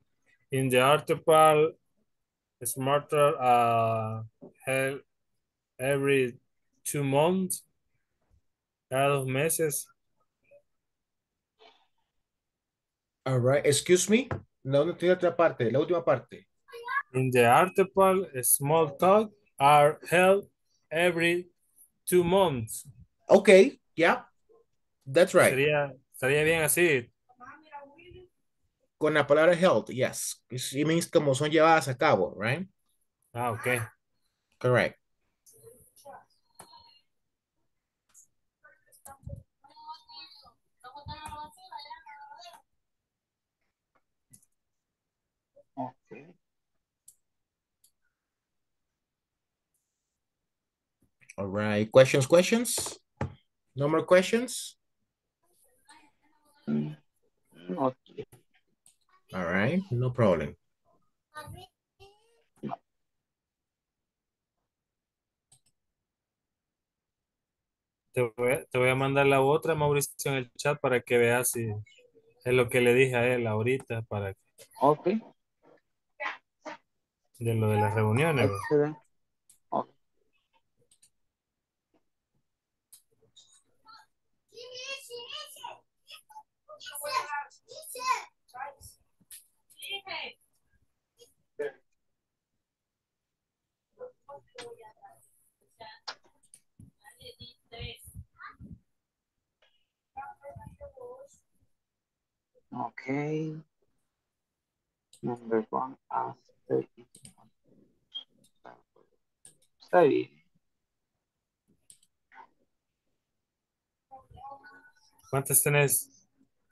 in the article, smarter uh, every two months, cada dos meses. All right. Excuse me. No, no tiene otra parte. La última parte. In the article, small talk are held every two months. Okay. Yeah. That's right. Sería, estaría bien así. Con la palabra held, yes. It means como son llevadas a cabo, right? Ah, ok. Correct. Okay. All right. Questions, questions? No more questions? Okay. All right. No problem. Te voy, a- te voy a mandar la otra, Mauricio, en el chat para que veas si es lo que le dije a él ahorita para Ok. de lo de las reuniones. Excelente. Okay. Number one, after. Está bien. ¿Cuántas tenés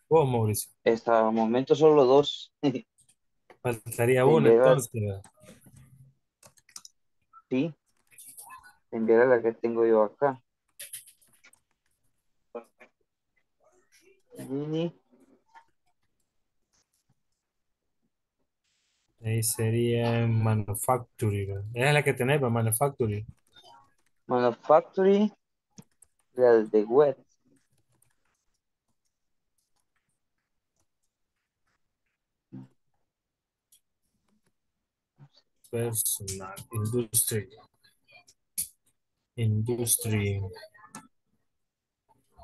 vos, Mauricio? Hasta el momento solo dos. Faltaría una entonces. Sí. Te enviaré la que tengo yo acá. Mini. Ahí sería manufacturing. es la que tenés para manufacturing. Manufacturing. La de web. Personal, industry. Industry.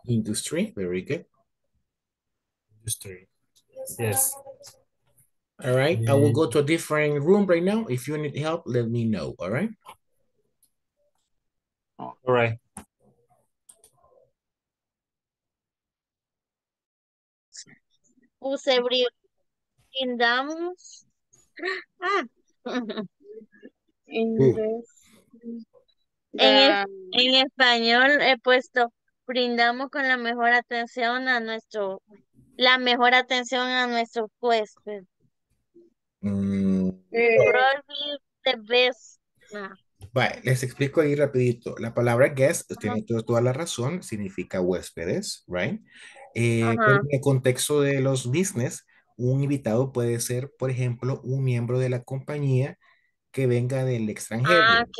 Industry. Very good. Industry. Yes. All right. I will go to a different room right now. If you need help, let me know. All right. All right. Brindamos. Ah. In En, en español he puesto brindamos con la mejor atención a nuestro, la mejor atención a nuestro huésped. Mm, eh, Probably the best. Ah, Vale, les explico ahí rapidito. La palabra guest tiene to- toda la razón, significa huéspedes, right? Eh, pero Ajá. en el contexto de los business, un invitado puede ser, por ejemplo, un miembro de la compañía que venga del extranjero. Ah, ok.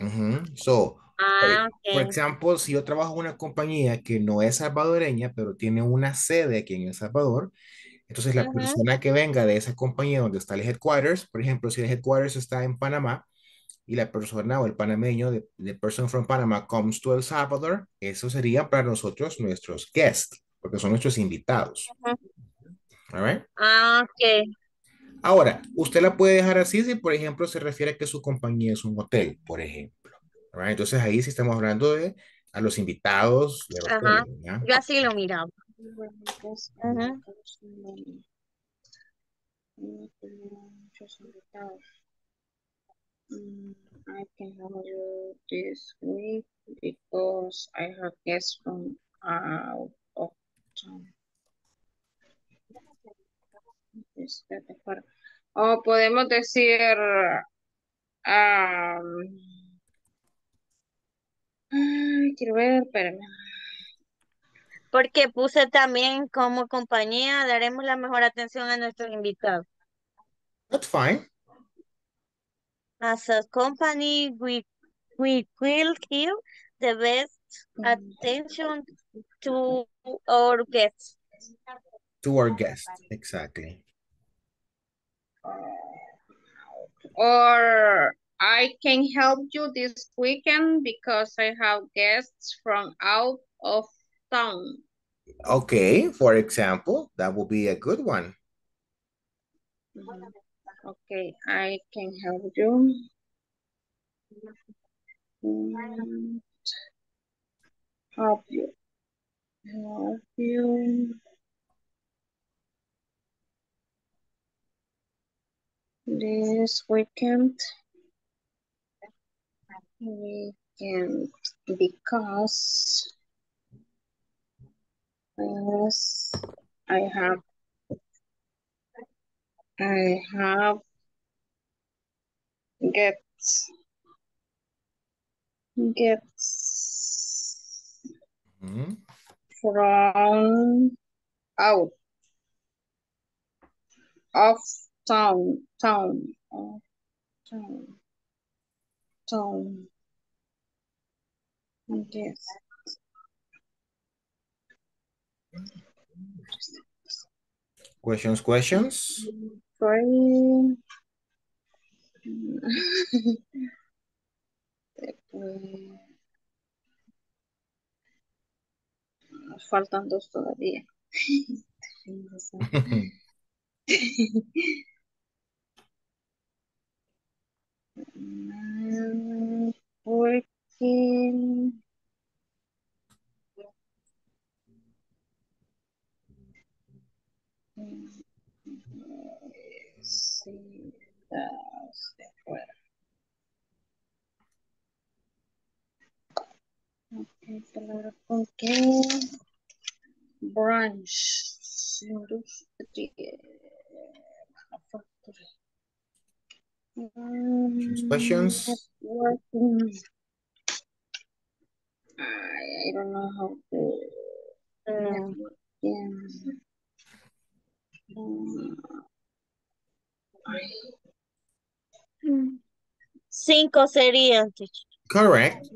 Ujú. So, Ah, por ok. ejemplo, si yo trabajo en una compañía que no es salvadoreña, pero tiene una sede aquí en El Salvador, entonces la persona que venga de esa compañía donde está el headquarters, por ejemplo, si el headquarters está en Panamá y la persona o el panameño, the, the person from Panama comes to El Salvador, eso sería para nosotros nuestros guests, porque son nuestros invitados. All right? Ah, ok. Ahora, usted la puede dejar así si, por ejemplo, se refiere a que su compañía es un hotel, por ejemplo. All right? Entonces ahí sí estamos hablando de a los invitados Ajá. hotel, ¿ya? Yo así lo miraba. Muchos invitados. I can help you this week because I have guests from out of town. O podemos decir, am, ay, quiero ver, espérame. Porque puse también como compañía, daremos la mejor atención a nuestros invitados. That's fine. As a company, we, we will give the best attention to our guests. To our guest. Exactly. Or I can help you this weekend because I have guests from out of town. Okay, for example, that would be a good one. Okay, I can help you. Help you. Help you. This weekend. Weekend because yes, I have. I have gets gets Mhm. from out of town town of town town. Yes Questions, questions? Nos faltan dos todavía. Mm, Porque sí, las. Ok, palabra con qué branch industria manufacturing questions? networking. I, I don't know how to networking. Mm, Cinco serían. Correct.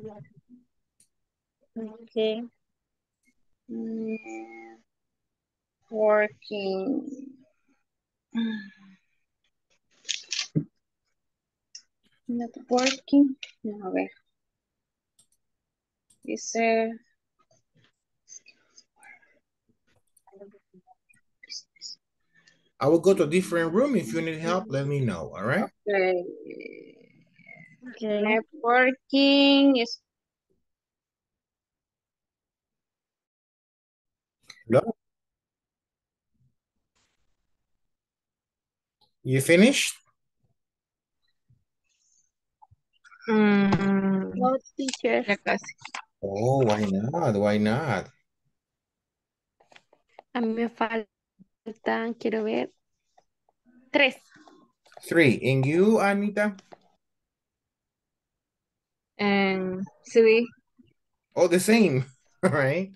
Okay. working. Networking. No, a ver. Dice. I will go to a different room. If you need help, let me know, all right? Okay. Networking is Hello? You finished? Mm. No, teacher. Oh, why not? Why not? A mí me faltan, quiero ver, tres. Three. And you, Anita? And sí, Oh, the same. All right.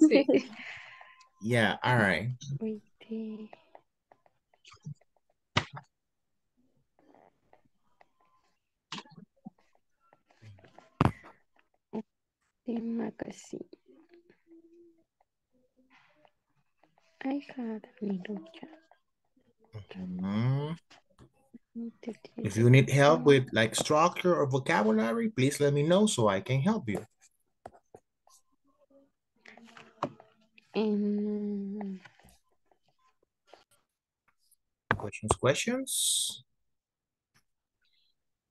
sí. Yeah, all right casi. I had a little chat. If you need help with like structure or vocabulary, please let me know so I can help you. Em, Questions, questions?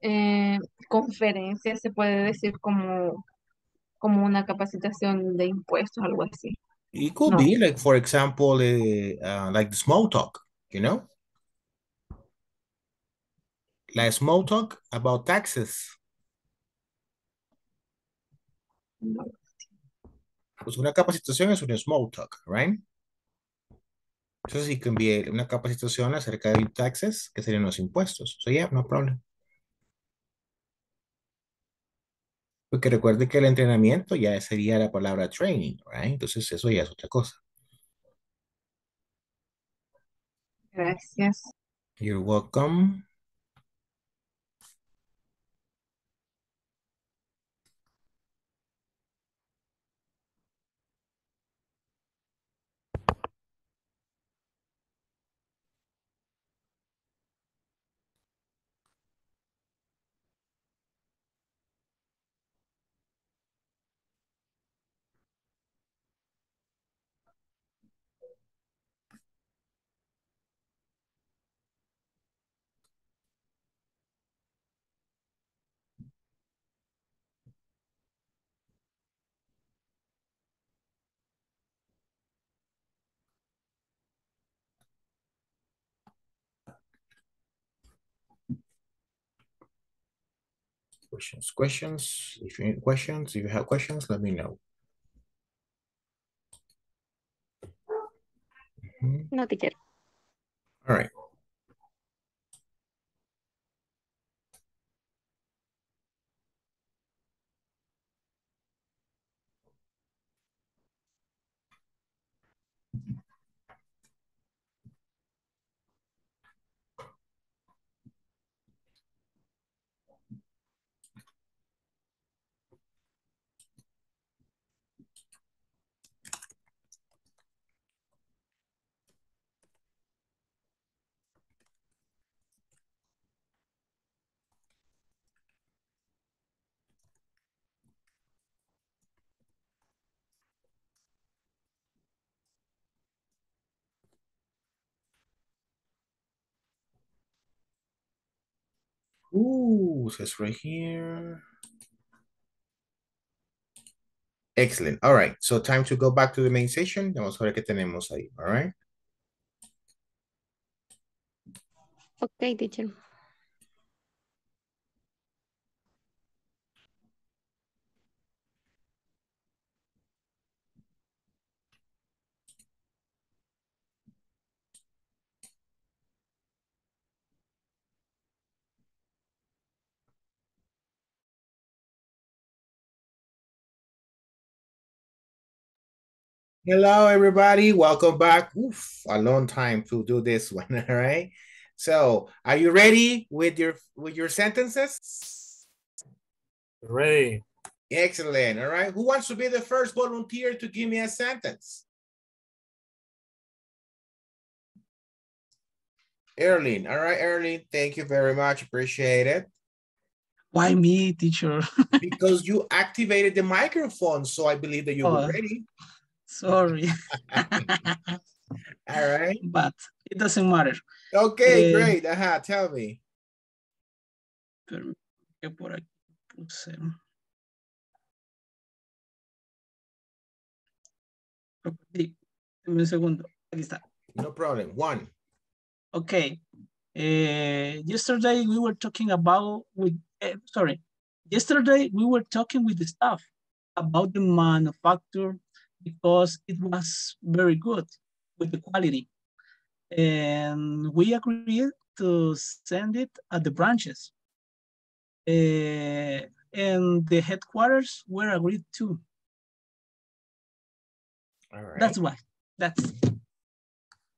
Eh, conferencia se puede decir como, como una capacitación de impuestos, algo así. It could No. be like, for example, uh, uh, like the small talk, you know? La small talk about taxes. Pues una capacitación es un small talk, right? Entonces sí que envié una capacitación acerca de taxes, que serían los impuestos. So yeah, no problem. Porque recuerde que el entrenamiento ya sería la palabra training, right? Entonces eso ya es otra cosa. Gracias. You're welcome. Questions, questions. If you need questions, if you have questions, let me know. Mhm. No, teacher. All right. Ooh, says right here. Excellent. All right. So time to go back to the main session. Vamos a ver qué tenemos ahí. All right. Okay, teacher. Hello, everybody. Welcome back. Oof, a long time to do this one. All right. So, are you ready with your with your sentences? Ready. Excellent. All right. Who wants to be the first volunteer to give me a sentence? Erling. All right, Erling. Thank you very much. Appreciate it. Why me, teacher? because you activated the microphone, so I believe that you were Oh. ready. Sorry. All right. But it doesn't matter. Okay, Eh, great. Ajá, tell me. Permítame que por aquí puse. Lo un segundo. Aquí está. No problem. One. Okay. Uh, yesterday we were talking about with eh, sorry. Yesterday we were talking with the staff about the manufacture because it was very good with the quality. And we agreed to send it at the branches. Eh, and the headquarters were agreed too. All right. That's why. That's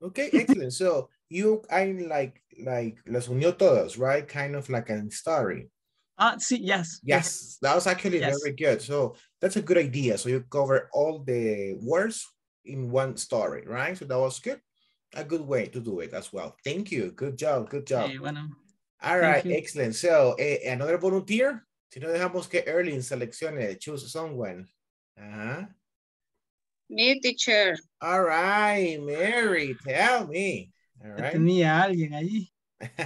Okay, excellent. So you I like like las unió todas, right? Kind of like a story. ah sí, yes. Yes, that was actually Yes. very good. So that's a good idea. So you cover all the words in one story, right? So that was good. A good way to do it as well. Thank you. Good job. Good job. Eh, bueno, All thank right, you. excellent. So eh, another volunteer. Si no dejamos que Erling seleccione, choose someone. Ajá. Me, teacher. All right, Mary, tell me. All ya right. tenía alguien allí.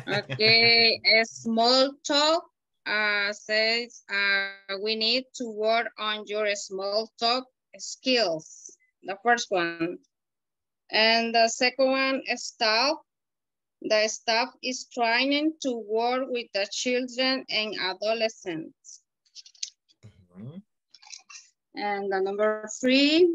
Okay, a small talk uh, says uh, we need to work on your small talk skills. The first one. And the second one is staff. The staff is trying to work with the children and adolescents. Mhm. And the number three,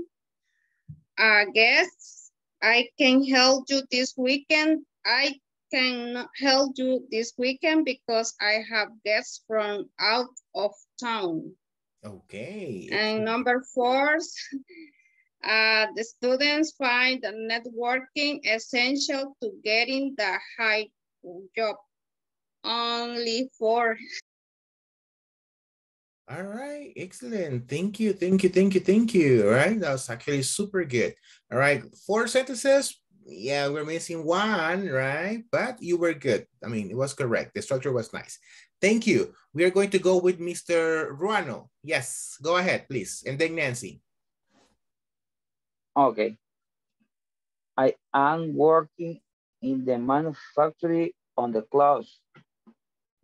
uh, guests, I can help you this weekend. I can help you this weekend because I have guests from out of town. Okay. And number four, uh, the students find the networking essential to getting the high job. Only four. All right, excellent. Thank you, thank you, thank you, thank you. All right, that was actually super good. All right, four sentences. Yeah, we're missing one, right? But you were good. I mean, it was correct. The structure was nice. Thank you. We are going to go with Mr. Ruano. Yes, go ahead, please. And then Nancy. Okay. I am working in the manufactory on the clothes.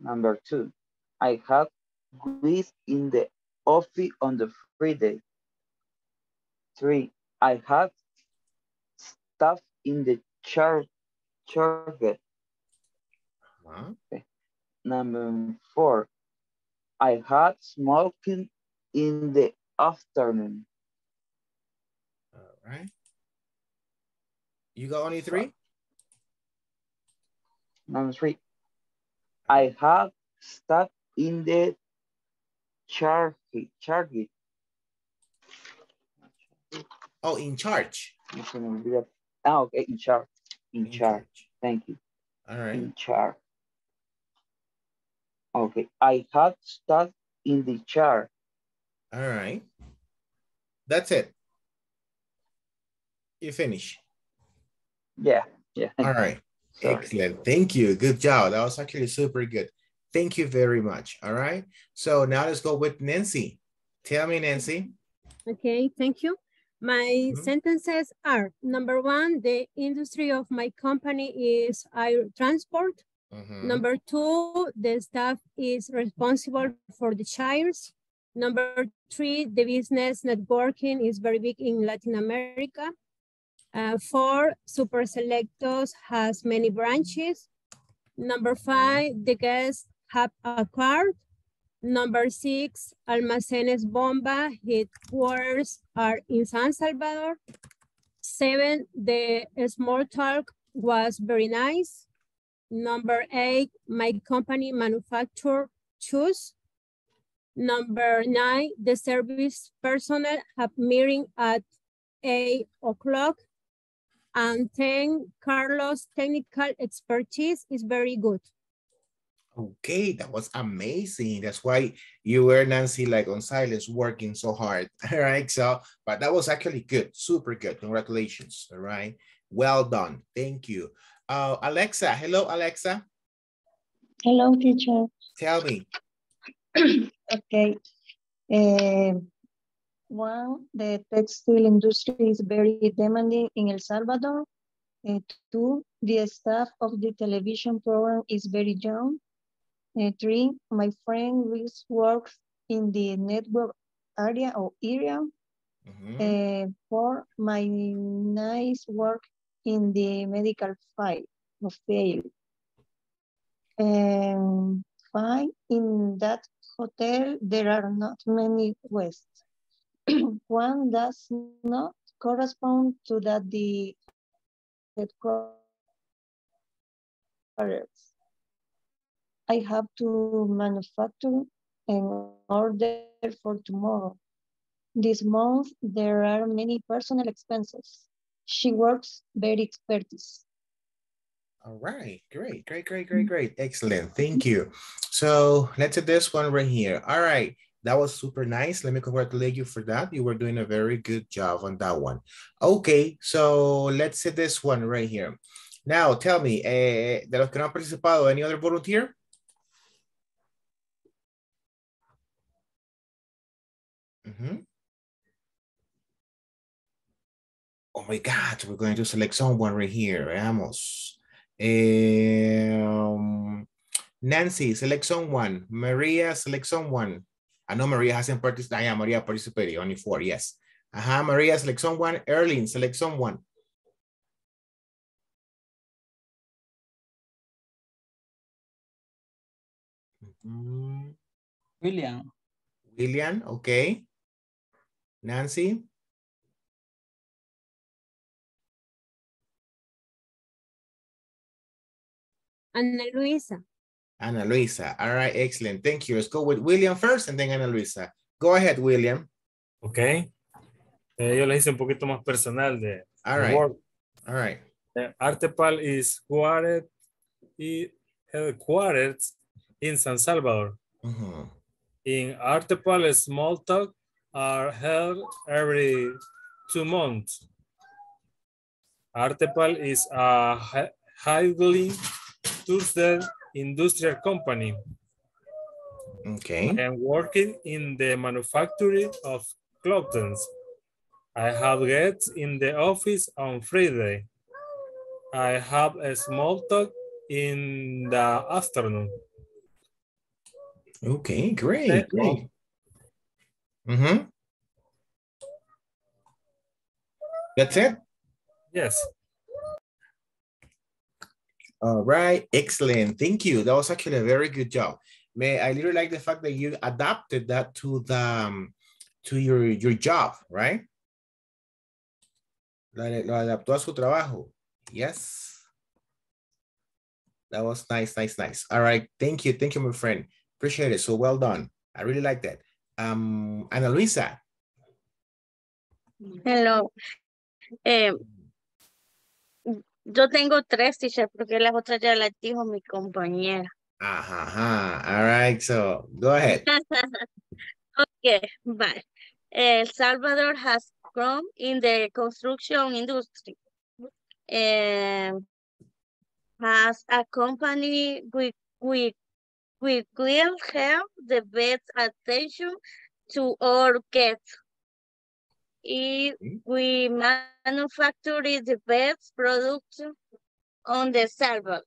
Number two, I have with in the office on the Friday. Three, I have stuff in the char charger. Huh? Number four, I had smoking in the afternoon. All right. You got only three? Number three, I have stuck in the charge charge. Oh, in charge. Ah, okay, in charge. In, charge. Thank you. All right. In charge. Okay, I have stuff in the chart. All right. That's it. You finish. Yeah, yeah. All right. Sorry. Excellent. Thank you. Good job. That was actually super good. Thank you very much. All right. So now let's go with Nancy. Tell me, Nancy. Okay, thank you. My sentences are, number one, the industry of my company is air transport. Mhm. Number two, the staff is responsible for the chairs. Number three, the business networking is very big in Latin America. Uh, four, Super Selectos has many branches. Number five, the guests have a card. Number six, Almacenes Bomba headquarters are in San Salvador. Seven, the small talk was very nice. Number eight, my company manufacture shoes. Number nine, the service personnel have meeting at eight o'clock. And 10, Carlos' technical expertise is very good. Okay, that was amazing. That's why you were, Nancy, like on silence, working so hard. All right. So, but that was actually good. Super good. Congratulations. All right. Well done. Thank you. Uh, Alexa. Hello, Alexa. Hello, teacher. Tell me. okay. Eh, one, the textile industry is very demanding in El Salvador. Eh, two, the staff of the television program is very young. Three, my friend Luis works in the network area or area. Eh, four, my nice work in the medical field of field. And five, in that hotel, there are not many guests. One does not correspond to that the headquarters. I have to manufacture an order for tomorrow. This month, there are many personal expenses. She works very expertise. All right, great, great, great, great, great. Excellent, thank you. So let's do this one right here. All right, that was super nice. Let me congratulate you for that. You were doing a very good job on that one. Okay, so let's see this one right here. Now, tell me, eh, de los que no han participado, any other volunteer? Hmm? Oh my God, we're going to select someone right here. Vamos. Um, Nancy, select someone. Maria, select someone. I know Maria hasn't participated. I am Maria participated, only four, yes. Uh -huh. Maria, select someone. Erlin, select someone. Mm-hmm. William. William, okay. Nancy? Ana Luisa. Ana Luisa. All right, excellent. Thank you. Let's go with William first and then Ana Luisa. Go ahead, William. Ok. Eh, yo le hice un poquito más personal de All de right. work. All right. Eh, Artepal is quartered, i- headquartered in San Salvador. Mhm. In Artepal, small talk are held every two months. Artepal is a hi- highly trusted industrial company Okay. and working in the manufacturing of clothes. I have guests in the office on Friday. I have a small talk in the afternoon. Okay, great, great. Mm-hmm. That's it? Yes. All right, excellent. Thank you. That was actually a very good job. May I really like the fact that you adapted that to the um, to your your job, right? Lo, adaptó a su trabajo. Yes. That was nice, nice, nice. All right. Thank you. Thank you, my friend. Appreciate it. So well done. I really like that. Um, Ana Luisa. Hello. Eh, yo tengo tres, teacher, porque las otras ya las dijo mi compañera. Ajá, ajá. All right. So go ahead. okay, bye. El Salvador has grown in the construction industry. And has a company with, with, with will have the best attention to our guests. If we manufacture the best products on the server.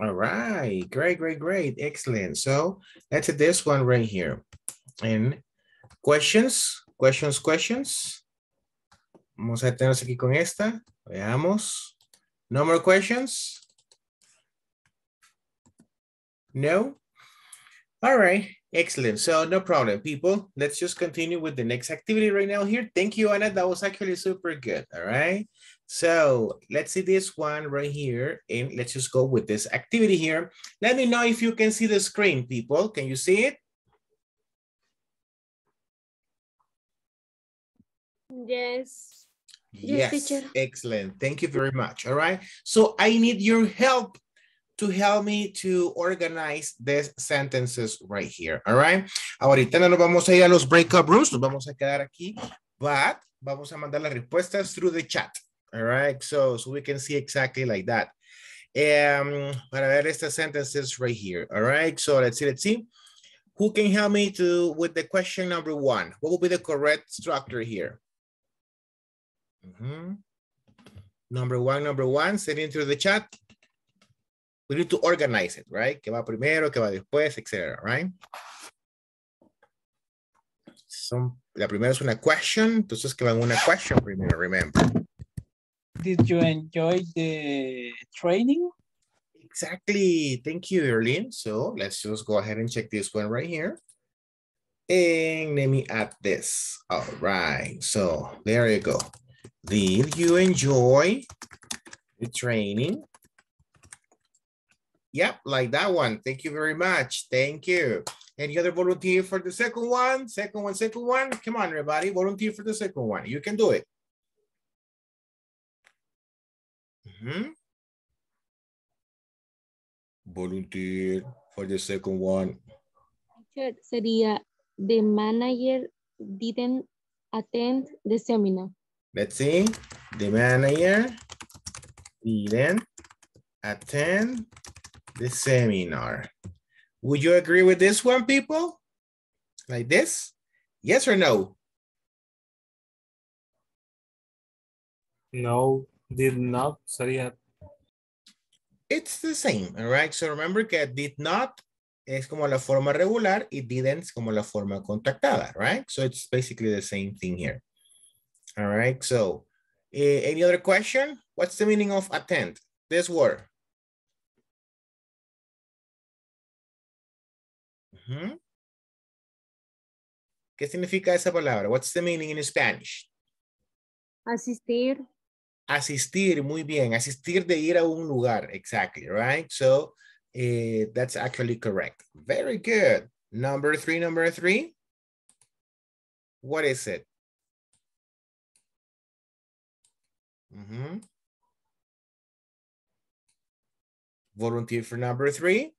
All right, great, great, great, excellent. So let's this one right here. And questions, questions, questions. Vamos a tenernos aquí con esta. Veamos. No more questions? No? All right, excellent. So no problem, people. Let's just continue with the next activity right now here. Thank you, Anna. That was actually super good. All right. So let's see this one right here. And let's just go with this activity here. Let me know if you can see the screen, people. Can you see it? Yes. Yes, excellent. Thank you very much. All right. So I need your help to help me to organize these sentences right here. All right. Ahorita no nos vamos a ir a los breakout rooms, nos vamos a quedar aquí, but vamos a mandar las respuestas through the chat. All right. So, so we can see exactly like that. Um, para ver estas sentences right here. All right. So let's see, let's see. Who can help me to with the question number one? What will be the correct structure here? Mhm. Number one, number one, send it through the chat. We need to organize it, right? Que va primero, que va después, etc. Right? Son, la primera es una question, entonces que van una question primero, remember. Did you enjoy the training? Exactly. Thank you, Erlene. So let's just go ahead and check this one right here. And let me add this. All right. So there you go. Did you enjoy the training? Yep, like that one. Thank you very much. Thank you. Any other volunteer for the second one? Second one, second one. Come on, everybody. Volunteer for the second one. You can do it. Mhm. Volunteer for the second one. Sería the manager didn't attend the seminar. Let's see. The manager didn't attend the seminar. Would you agree with this one, people? Like this? Yes or no? No, did not. Sorry. It's the same, all right? So remember que did not es como la forma regular y didn't es como la forma contactada, right? So it's basically the same thing here. All right, so eh, any other question? What's the meaning of attend? This word. ¿Qué significa esa palabra? What's the meaning in Spanish? Asistir. Asistir, muy bien. Asistir de ir a un lugar, exactly, right? So eh, that's actually correct. Very good. Number three, number three. What is it? Mhm. Volunteer for number three.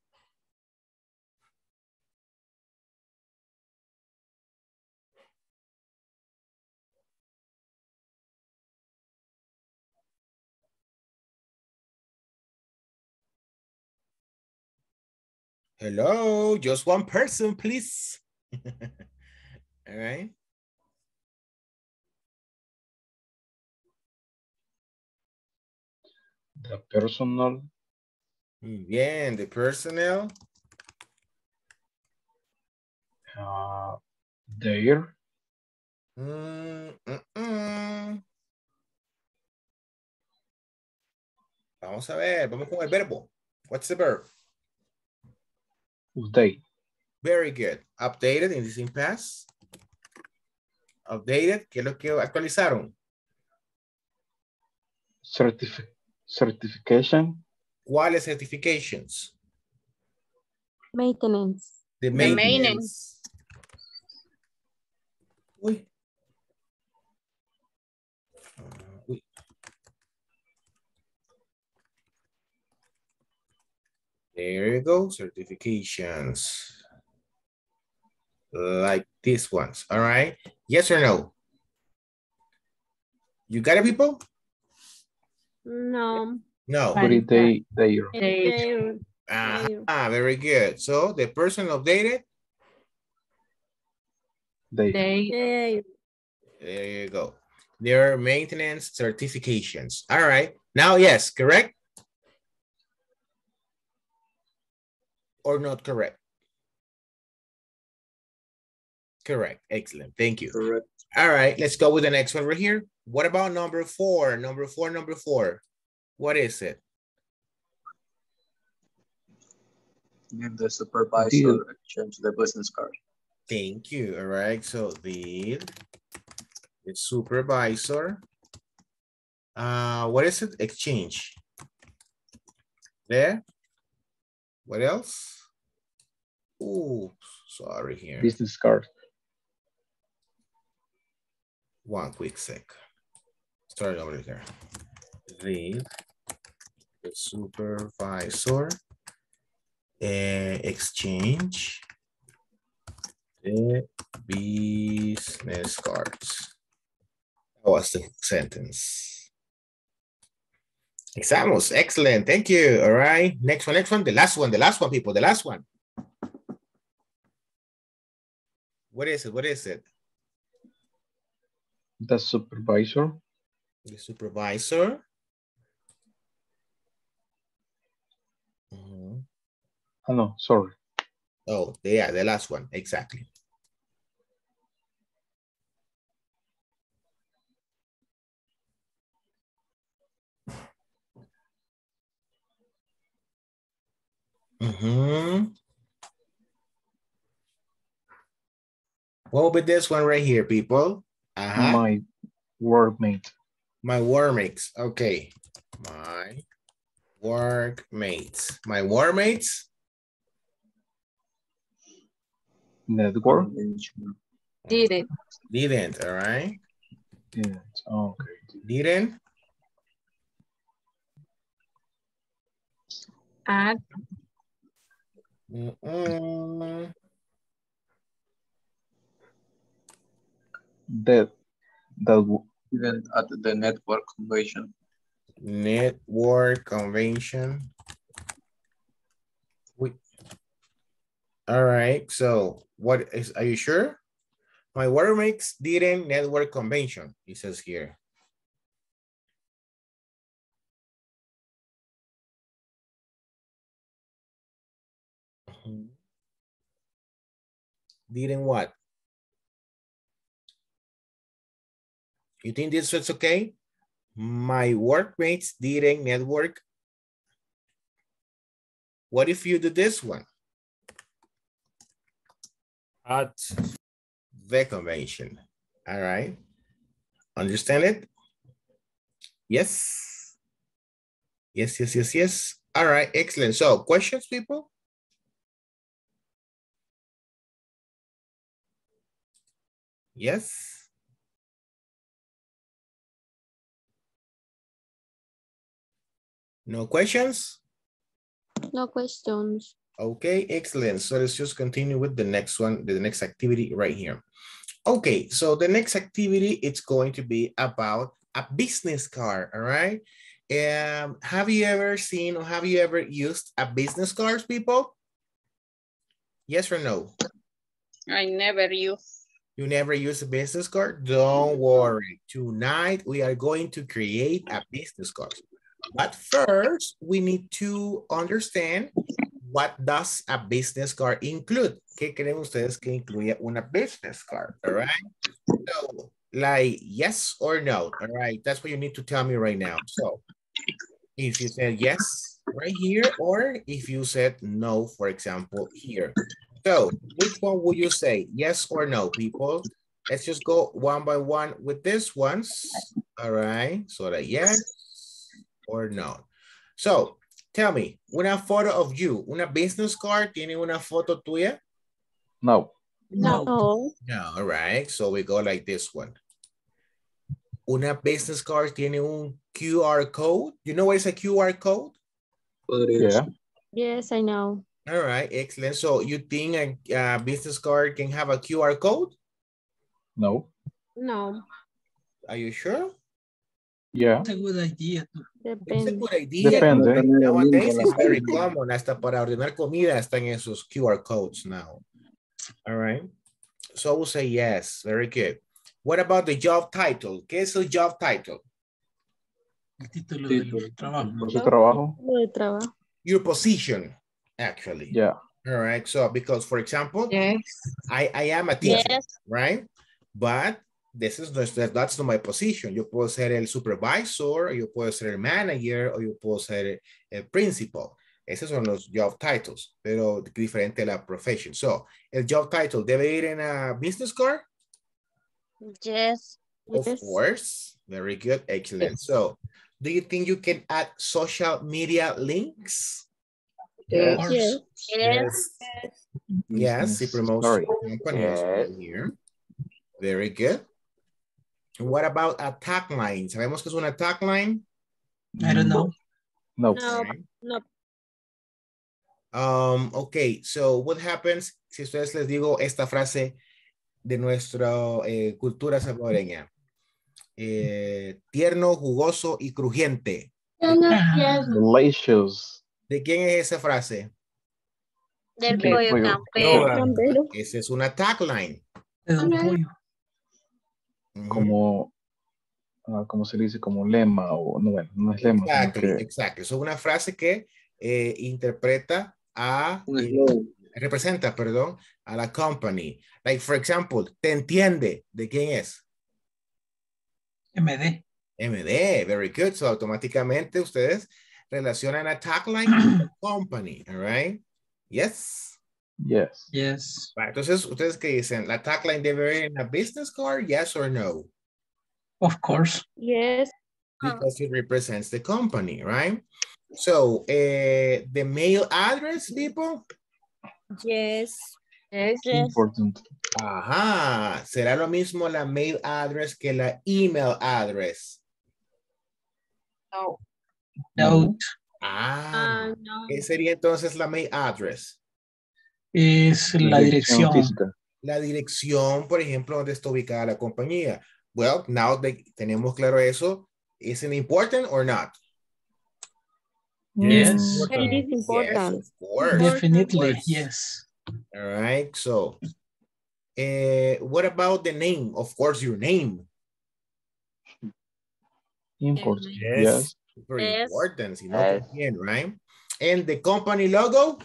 Hello, just one person, please. All right. The personal. Muy Bien, the personnel. Uh, there. Mm, mm, mm. Vamos a ver, vamos con el verbo. What's the verb? Update. Very good. Updated in the same past. Updated, ¿qué es lo que actualizaron? Certifi certification. ¿Cuáles certifications? Maintenance. The The maintenance. Uy. There you go, certifications. Like these ones, all right? Yes or no? You got it, people? No. No. Put it they, there. There. Ah, very good. So the person updated, They. There. there you go. Their maintenance certifications. All right. Now, yes, correct? Or not correct? Correct. Excellent. Thank you. Correct. All right, let's go with the next one right here. What about number four? Number four, number four. What is it? Give the supervisor Deal. exchange the business card. Thank you. All right, so the, the supervisor. Uh, what is it? Exchange. There. What else? Oh, sorry here. Business card. One quick sec. Start over here. The, the supervisor uh, exchange the business cards. That was the sentence. Examos, excellent, thank you. All right, next one, next one, the last one, the last one, people, the last one. What is it? What is it? The supervisor. The supervisor. Mhm. Oh, no, sorry. Oh, yeah, the last one, exactly. Mhm. What will be this one right here, people? Uh-huh. My workmate. My workmates. Okay. My workmates. My workmates. Network. Didn't. Didn't, all right? Didn't. Okay. Didn't. Add. Mm-mm. That. That. w- Even at the network convention. Network convention. We, all right, so what is, are you sure? My workmates didn't network convention, it says here. Didn't what? You think this was okay? My workmates didn't network. What if you do this one? At. The convention. All right. Understand it? Yes. Yes, yes, yes, yes. All right, excellent. So questions, people? Yes. No questions? No questions. Okay, excellent. So let's just continue with the next one, the next activity right here. Okay, so the next activity, it's going to be about a business card, all right? Um, have you ever seen or have you ever used a business cards, people? Yes or no? I never use. You never use a business card? Don't worry. Tonight, we are going to create a business card. But first, we need to understand what does a business card include? ¿Qué creen ustedes que incluye una business card? All right. So, like yes or no. All right. That's what you need to tell me right now. So, if you said yes right here, or if you said no, for example, here. So, which one would you say? Yes or no, people? Let's just go one by one with this ones. All right. So that yes or no. So, tell me, una photo of you, una business card, tiene una foto tuya? No. No. No, all right. So we go like this one. Una business card tiene un QR code. You know what is a QR code? Yeah. Yes, I know. All right, excellent. So you think a, a business card can have a QR code? No. No. Are you sure? Yeah. It's a good idea. It's a good idea. Depende. Nowadays it's very common. Hasta para ordenar comida están esos QR codes now. All right. So we'll say yes. Very good. What about the job title? ¿Qué es el job title? El título del trabajo. De trabajo. Your position, actually. Yeah. All right. So because, for example, Yes. I, I am a teacher, Yes. right? But this is not, that- that's not my position. Yo puedo ser el supervisor, yo puedo ser el manager, o yo puedo ser el, el principal. Esos son los job titles, pero diferente a la profession. So, el job title debe ir en a business card? Yes. Of course. Very good. Excellent. So, do you think you can add social media links? Yes. Yes. Yes. Yes, he promotes Sorry. companies right here. Very good. What about a tagline? ¿Sabemos que es una tagline? I don't know. No. No. No. Um, okay, so what happens si ustedes les digo esta frase de nuestra eh, cultura salvadoreña? Eh, tierno, jugoso y crujiente. Delicious. ¿De quién es esa frase? Del pollo pollo. campero. Campero. Esa es una tagline. Como, ah, ¿cómo se dice? Como lema o no, bueno, no es lema. Exactly, que- exactly. Es una frase que eh, interpreta a, eh, representa, perdón, a la company. Like, for example, ¿te entiende? ¿De quién es? MD. MD, very good. So, automáticamente ustedes relacionan a tagline con la company, all right? Yes. Yes. Yes. Right, Entonces, ¿ustedes qué dicen? ¿La tagline debe ir en a business card? Yes or no? Of course. Yes. Because it represents the company, right? So, eh, the mail address, people? Yes. Yes. Yes. Important. Ajá. ¿Será lo mismo la mail address que la email address? No. Note Ah. Ah, no. ¿Qué sería entonces la mail address? es la dirección. La dirección, por ejemplo, donde está ubicada la compañía. Well, now that tenemos claro eso, is it important or not? Yes. It is important. Yes, of course. Definitely. Of course. Yes. All right. So, eh, what about the name? Of course, your name. Important. Yes. Yes. Super Yes. important. Si no, Yes. también, right? And the company logo?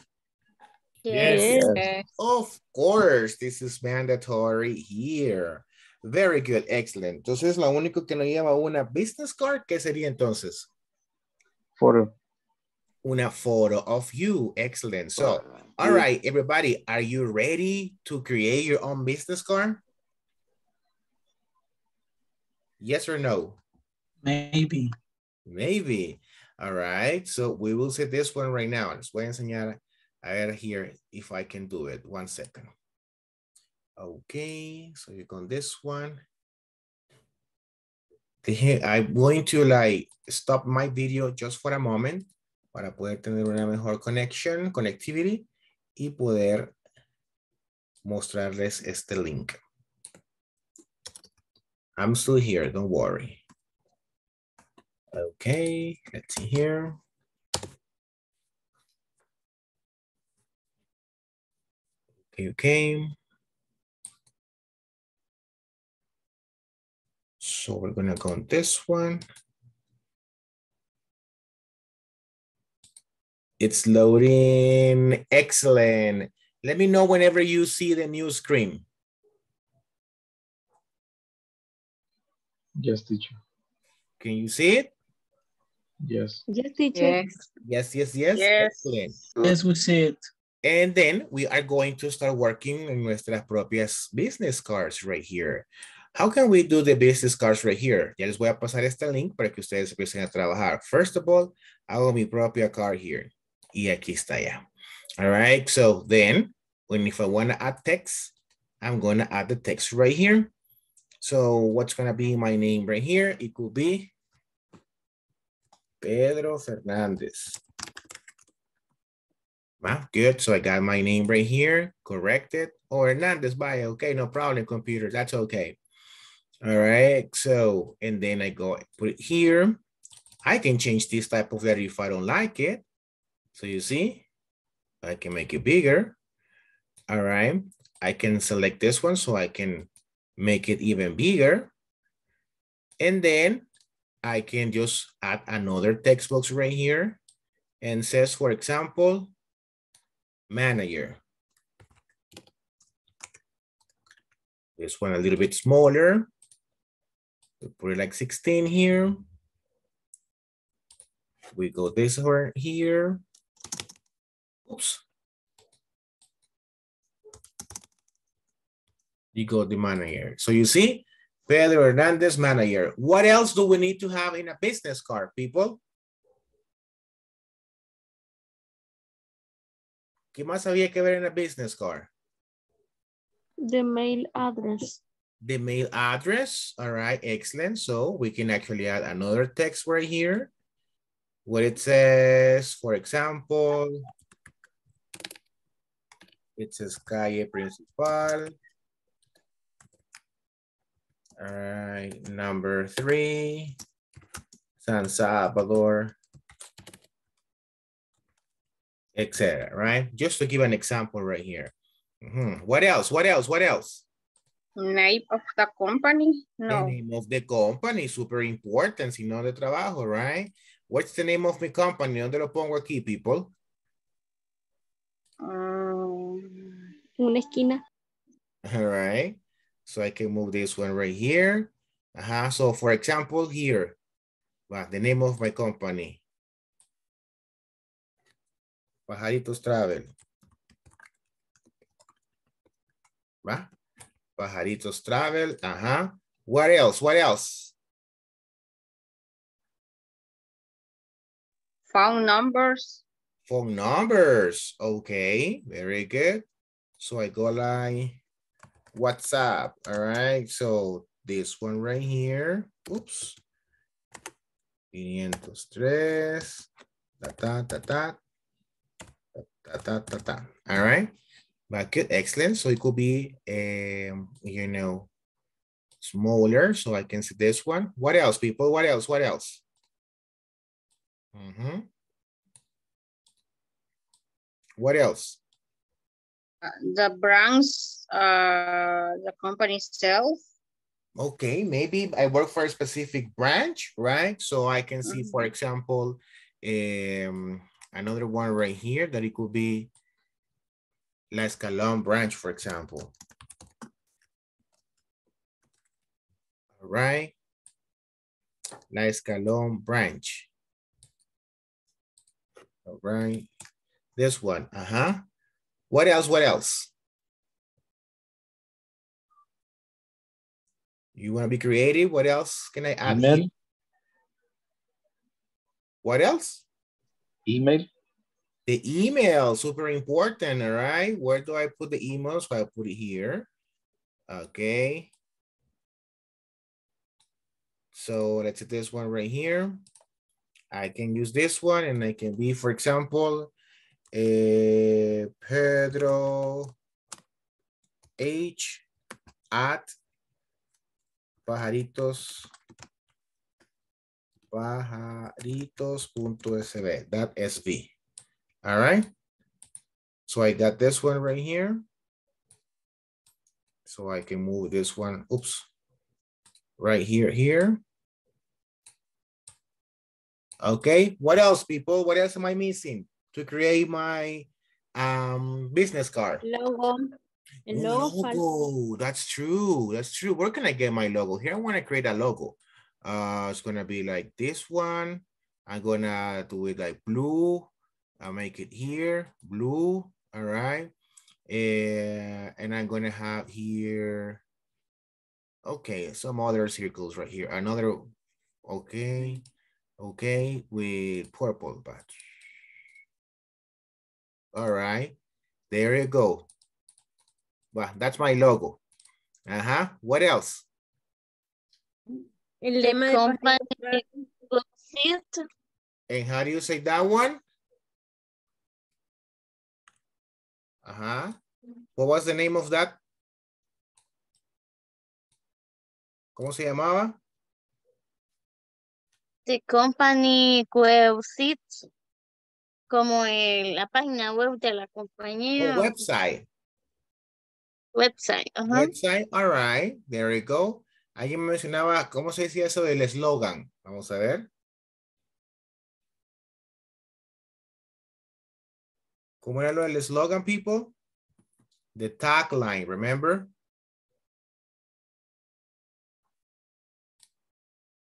Yes. Yes. Of course, this is mandatory here. Very good, excellent. Entonces, lo único que no lleva una business card, ¿qué sería entonces? Photo. una photo of you. Excellent. So, all right, everybody, are you ready to create your own business card? Yes or no? Maybe. Maybe. All right. So we will see this one right now. Les voy a enseñar a ver here if I can do it. One second. Okay. So you on this one. I'm going to like stop my video just for a moment para poder tener una mejor connection, connectivity y poder mostrarles este link. I'm still here, don't worry. Okay, let's see here. Okay, okay. So we're gonna go on this one. It's loading, excellent. Let me know whenever you see the new screen. Yes, teacher. Can you see it? Yes. Yes, teacher. Yes, yes, yes. Yes. Excellent. Yes, we see it. And then we are going to start working en nuestras propias business cards right here. How can we do the business cards right here? Ya les voy a pasar este link para que ustedes empiecen a trabajar. First of all, hago mi propia card here. Y aquí está ya. All right, so then, when if I want to add text, I'm going to add the text right here. So what's going to be my name right here? It could be Pedro Fernandez. Wow, good. So I got my name right here, corrected. Or Hernandez by, okay, no problem, computer, that's okay. All right, so, and then I go put it here. I can change this type of letter if I don't like it. So you see, I can make it bigger. All right, I can select this one so I can make it even bigger. And then I can just add another text box right here and says, for example, manager. This one a little bit smaller. We put it like 16 here. We go this one here. Oops. You go the manager. So you see, Pedro Hernandez manager. What else do we need to have in a business card, people? ¿Qué más había que ver en a business card? The mail address. The mail address. All right, excellent. So we can actually add another text right here. What it says, for example, it says calle principal. All right, number three, San Salvador, etc. Right? Just to give an example right here. Mhm. What else? What else? What else? Name of the company? The name of the company, super important, si no de trabajo, right? What's the name of my company? ¿Dónde lo pongo aquí, people? Um, Una esquina. All right. So I can move this one right here. Uh-huh. So for example, here, well, the name of my company. Pajaritos Travel. Va? Pajaritos Travel. Uh-huh. What else? What else? phone numbers. Phone numbers. Okay, very good. So I go like WhatsApp. All right. So this one right here. Oops. 503. Ta ta ta ta. Ta ta ta ta. All right. But good, excellent. So it could be, um, you know, smaller. So I can see this one. What else, people? What else? What else? Mhm. What else? The brands, uh, the company itself. Okay, maybe I work for a specific branch, right? So I can see, for example, um, another one right here that it could be La Escalon branch, for example. All right. La Escalon branch. All right. This one. Uh-huh. What else? What else? You want to be creative? What else can I add? Email. here? What else? Email. The email, super important, all right? Where do I put the email? So I put it here. Okay. So let's see this one right here. I can use this one and I can be, for example, eh, Pedro H at pajaritos pajaritos.sb that sb all right? So i got this one right here. So i can move this one oops right here here. Okay what else people? What else am i missing to create my um business card Logo. Logo. logo. That's true. That's true. Where can I get my logo? Here I want to create a logo. Uh, it's gonna be like this one. I'm gonna do it like blue. I'll make it here, blue. All right. Eh, and I'm gonna have here. Okay, some other circles right here. Another. Okay. Okay, with purple, but. All right. There you go. Well, that's my logo. Uh-huh. What else? El The lema de company Pajaritos And how do you say that one? Uh-huh. What was the name of that? ¿Cómo se llamaba? the company website como el- la página web de la Oh, compañía. website. Website. Website. All right. There you go. Alguien me mencionaba, ¿cómo se decía eso del eslogan? Vamos a ver. ¿Cómo era lo del eslogan, people? The tagline, remember?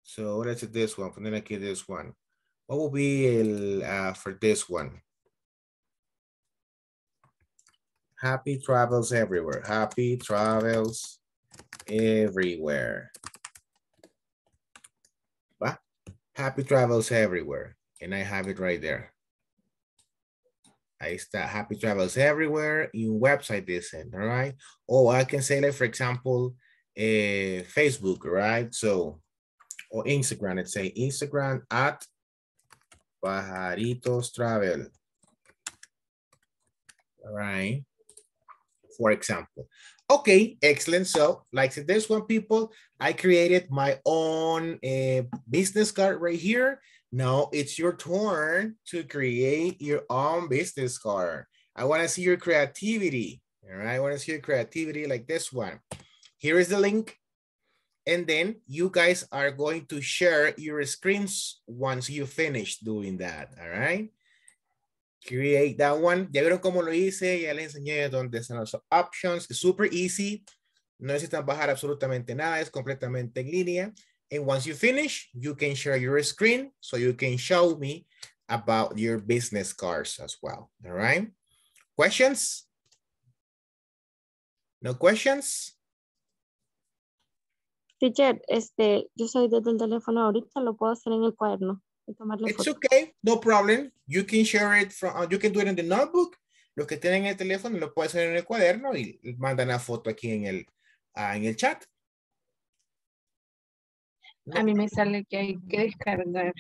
So let's do this one. Poner aquí this one. What will be el, uh, for this one? Happy travels everywhere. Happy travels everywhere. Va? Happy travels everywhere. And I have it right there. Ahí está. Happy travels everywhere in website design, all right? Or I can say like, for example, eh, Facebook, right? So, or Instagram, let's say Instagram at Pajaritos Travel. All right. For example. Okay, excellent. So, like this one, people, I created my own uh, business card right here. Now it's your turn to create your own business card. I want to see your creativity. All right, I want to see your creativity like this one. Here is the link. And then you guys are going to share your screens once you finish doing that. All right. Create that one. Ya vieron cómo lo hice. Ya les enseñé dónde están los options. Super easy. No necesitan bajar absolutamente nada. Es completamente en línea. And once you finish, you can share your screen so you can show me about your business cards as well. All right. Questions? No questions? Teacher, este, yo soy desde el teléfono ahorita, lo puedo hacer en el cuaderno y tomarle It's foto. okay, no problem. You can share it from, uh, you can do it in the notebook. Los que tienen el teléfono lo pueden hacer en el cuaderno y mandan la foto aquí en el, ah, en el chat. A mí me sale que hay que descargar.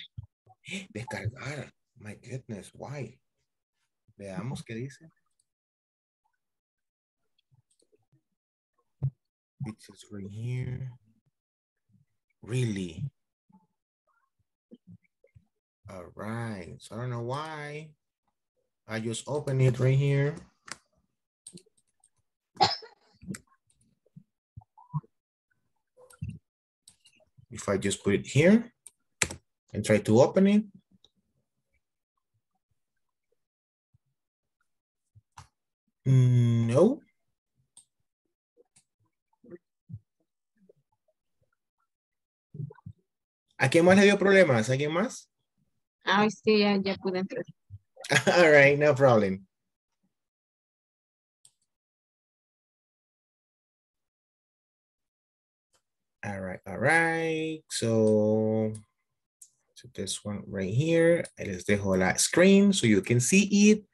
Descargar. My goodness, why? Veamos qué dice. It says right here. Really? All right. So I don't know why. I just open it right here. If I just put it here and try to open it. Mm, No. ¿A quién más le dio problemas? ¿A quién más? Ay, sí, ya, ya pude entrar. All right, no problem. All right, all right. So, so this one right here, I les dejo la screen so you can see it.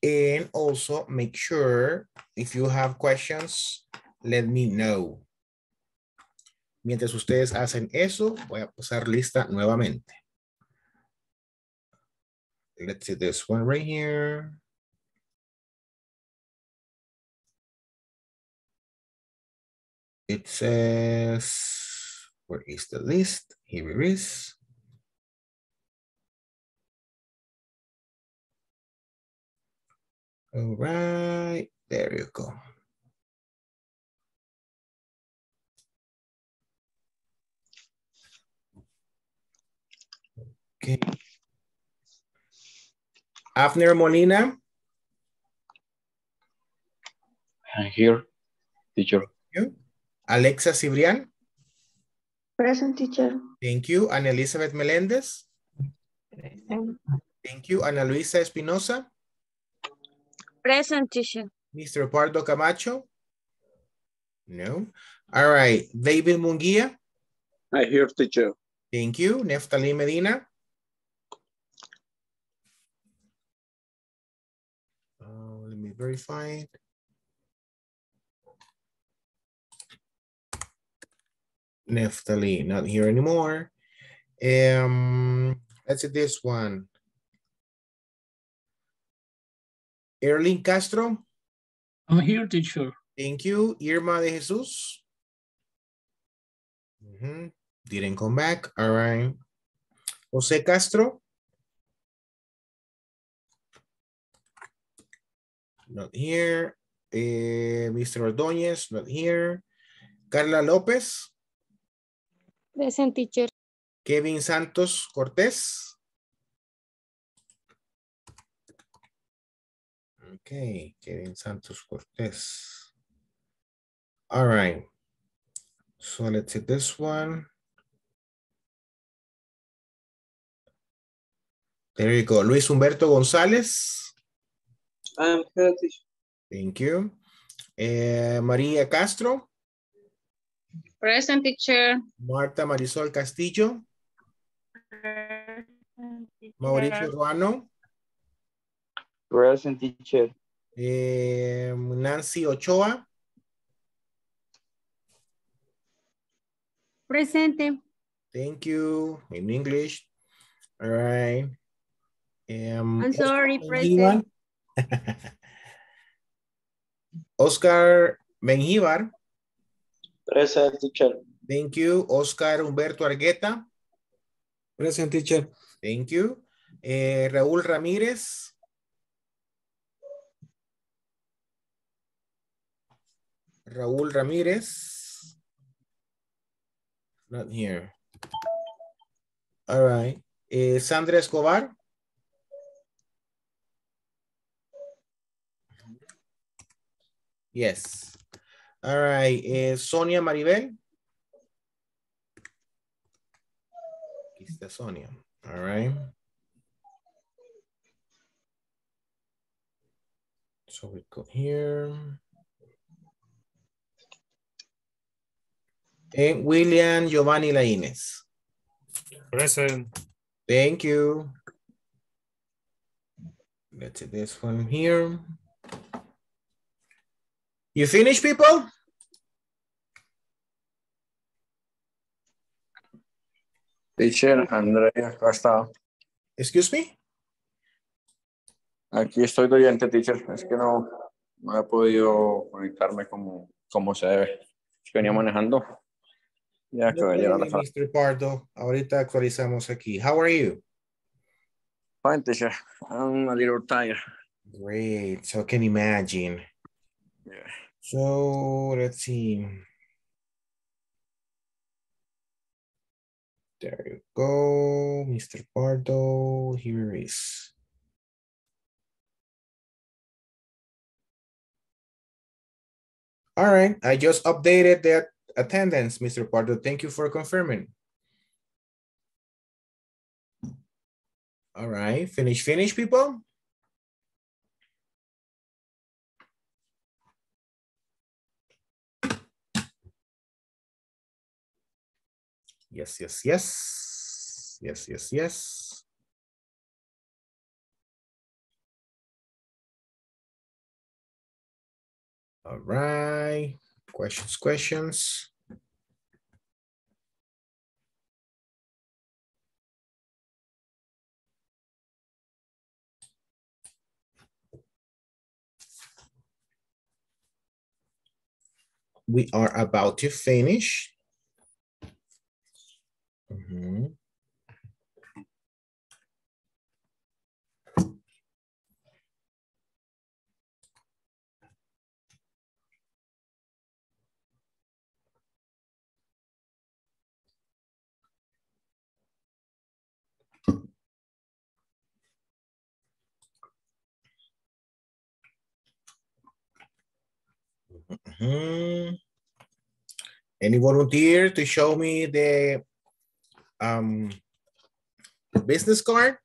And also make sure if you have questions, let me know. Mientras ustedes hacen eso, voy a pasar lista nuevamente. Let's see this one right here. It says, where is the list? Here it is. All right, there you go. Okay. Abner Molina. I'm here, teacher. You. Alexa Cibrian. Present teacher. Thank you. Ana Elizabeth Melendez. Thank you. Ana Luisa Espinosa. Present teacher. Mr. Pardo Camacho. No. All right. David Munguia. I hear teacher. Thank you. Neftali Medina. Let me verify it. Neftali, not here anymore. Um, let's see this one. Erling Castro. I'm here, teacher. Thank you. Irma de Jesus. Mhm. Didn't come back. All right. Jose Castro. Not here. Eh, Mr. Ordóñez, not here. Carla López. Present teacher. Kevin Santos Cortés. Okay, Kevin Santos Cortés. All right. So let's see this one. There you go. Luis Humberto González. I'm here. Thank you. Eh, María Castro. Present teacher. Marta Marisol Castillo. Mauricio Ruano. Present teacher. Eh, Nancy Ochoa. Presente. Thank you. In English. All right. Um, I'm sorry, Oscar present. Oscar Mengíbar. Present teacher. Thank you. Oscar Humberto Argueta. Present teacher. Thank you. Eh, Raúl Ramírez. Raúl Ramírez. Not here. All right. Eh, Sandra Escobar. Yes. All right. Eh, Sonia Maribel. Aquí está Sonia. All right. So we go here. And William Giovanni Lainez. Present. Thank you. Let's see this one here. You finish, people? Teacher, Andrea, está. Excuse me? Aquí estoy de oyente, teacher. Es que no, no he podido conectarme como, como se debe. Es que venía manejando. Ya que voy a llegar a la. Mr. Pardo. Ahorita actualizamos aquí. How are you? Fine, teacher. I'm a little tired. Great. So I can imagine. Yeah. So let's see. There you go, Mr. Pardo. Here it is. All right, I just updated that attendance, Mr. Pardo. Thank you for confirming. All right, finish, finish, people. Yes, yes, yes. Yes, yes, yes. All right. Questions, questions. We are about to finish. Mhm. Mhm. Any volunteer to show me the um, business card?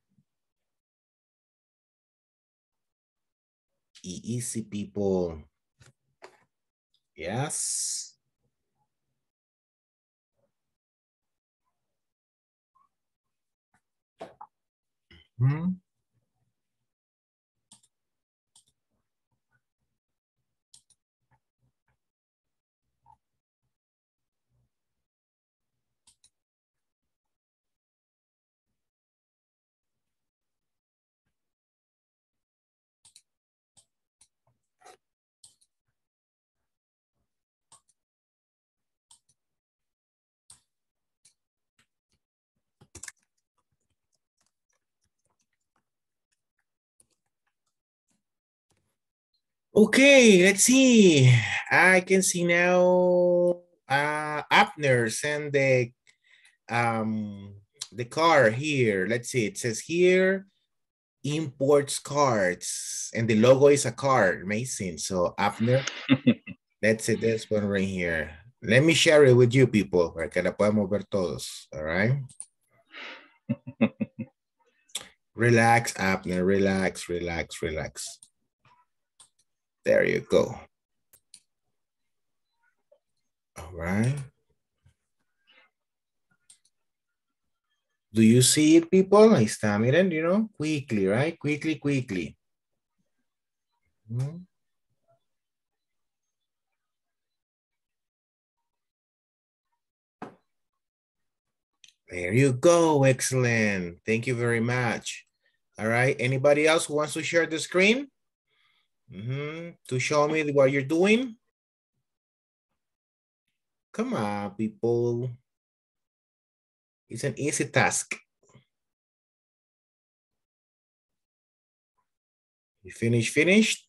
Easy people. Yes. Hmm. Okay, let's see. I can see now uh Abner send the um the car here. Let's see. It says here imports cards and the logo is a card. Amazing. So Abner, let's see this one right here. Let me share it with you people para que la podamos ver todos. All right. relax, Abner. Relax, relax, relax. There you go. All right. Do you see it, people? Ahí está, miren, you know, quickly, right? Quickly, quickly. Mhm. There you go, excellent. Thank you very much. All right, anybody else who wants to share the screen? Mhm, To show me what you're doing? Come on, people. It's an easy task. You finish, finished?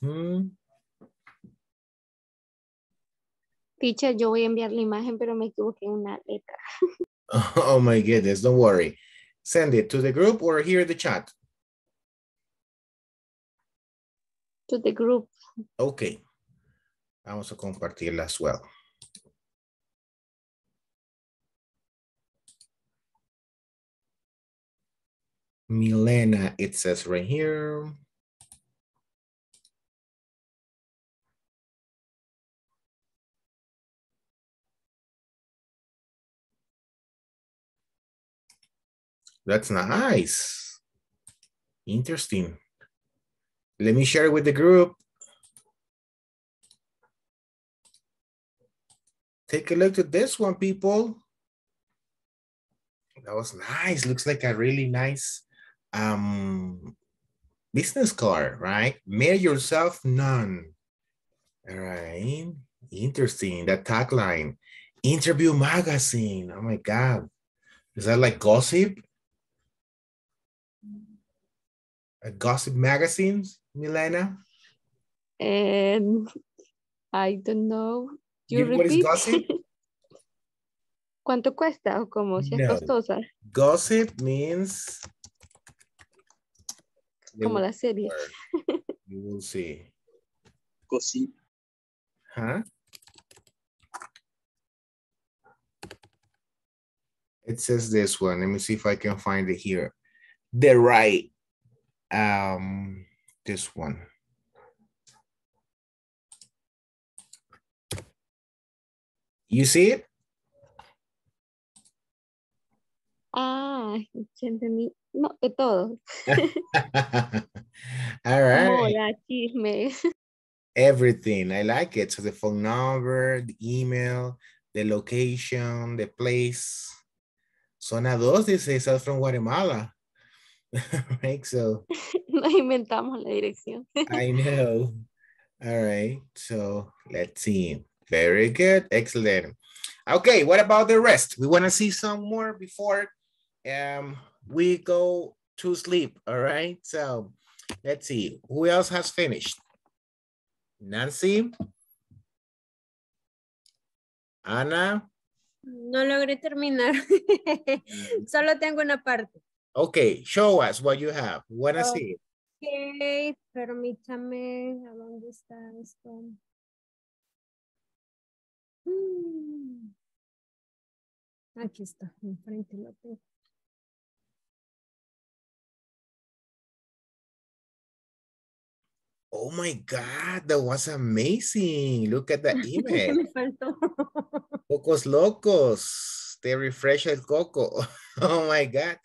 Mhm. Teacher, yo voy a enviar la imagen, pero me equivoqué en una letra. Oh my goodness, don't worry. Send it to the group or here in the chat. To the group. Ok. Vamos a compartirla as well. Milena, it says right here. That's nice. Interesting. Let me share it with the group. Take a look at this one, people. That was nice. Looks like a really nice um, business card, right? Made yourself none. All right. Interesting. That tagline. Interview magazine. Oh my God. Is that like gossip? A gossip magazines, Milena? And I don't know. You You know what is repeat? gossip? ¿Cuánto cuesta o cómo? Si es No. costosa, Gossip means como la serie. You will see. Gossip. Huh? It says this one. Let me see if I can find it here. The right, um, this one. You see it? Ah, entendí. No, de todo. All right. Chisme. Everything. I like it. So the phone number, the email, the location, the place. Zona 2 dice South from Guatemala. right, so Nos inventamos la dirección. I know. All right, so let's see. Very good, excellent. Okay, what about the rest? We want to see some more before um, we go to sleep, all right? So let's see, who else has finished? Nancy? Ana? No logré terminar. Solo tengo una parte. Okay, show us what you have. Wanna see? Ok, permítame. ¿A dónde está esto? Mm. Aquí está, enfrente lo tengo. Oh my God, that was amazing. Look at the email. Me faltó. Cocos locos. They refresh el coco. Oh my God.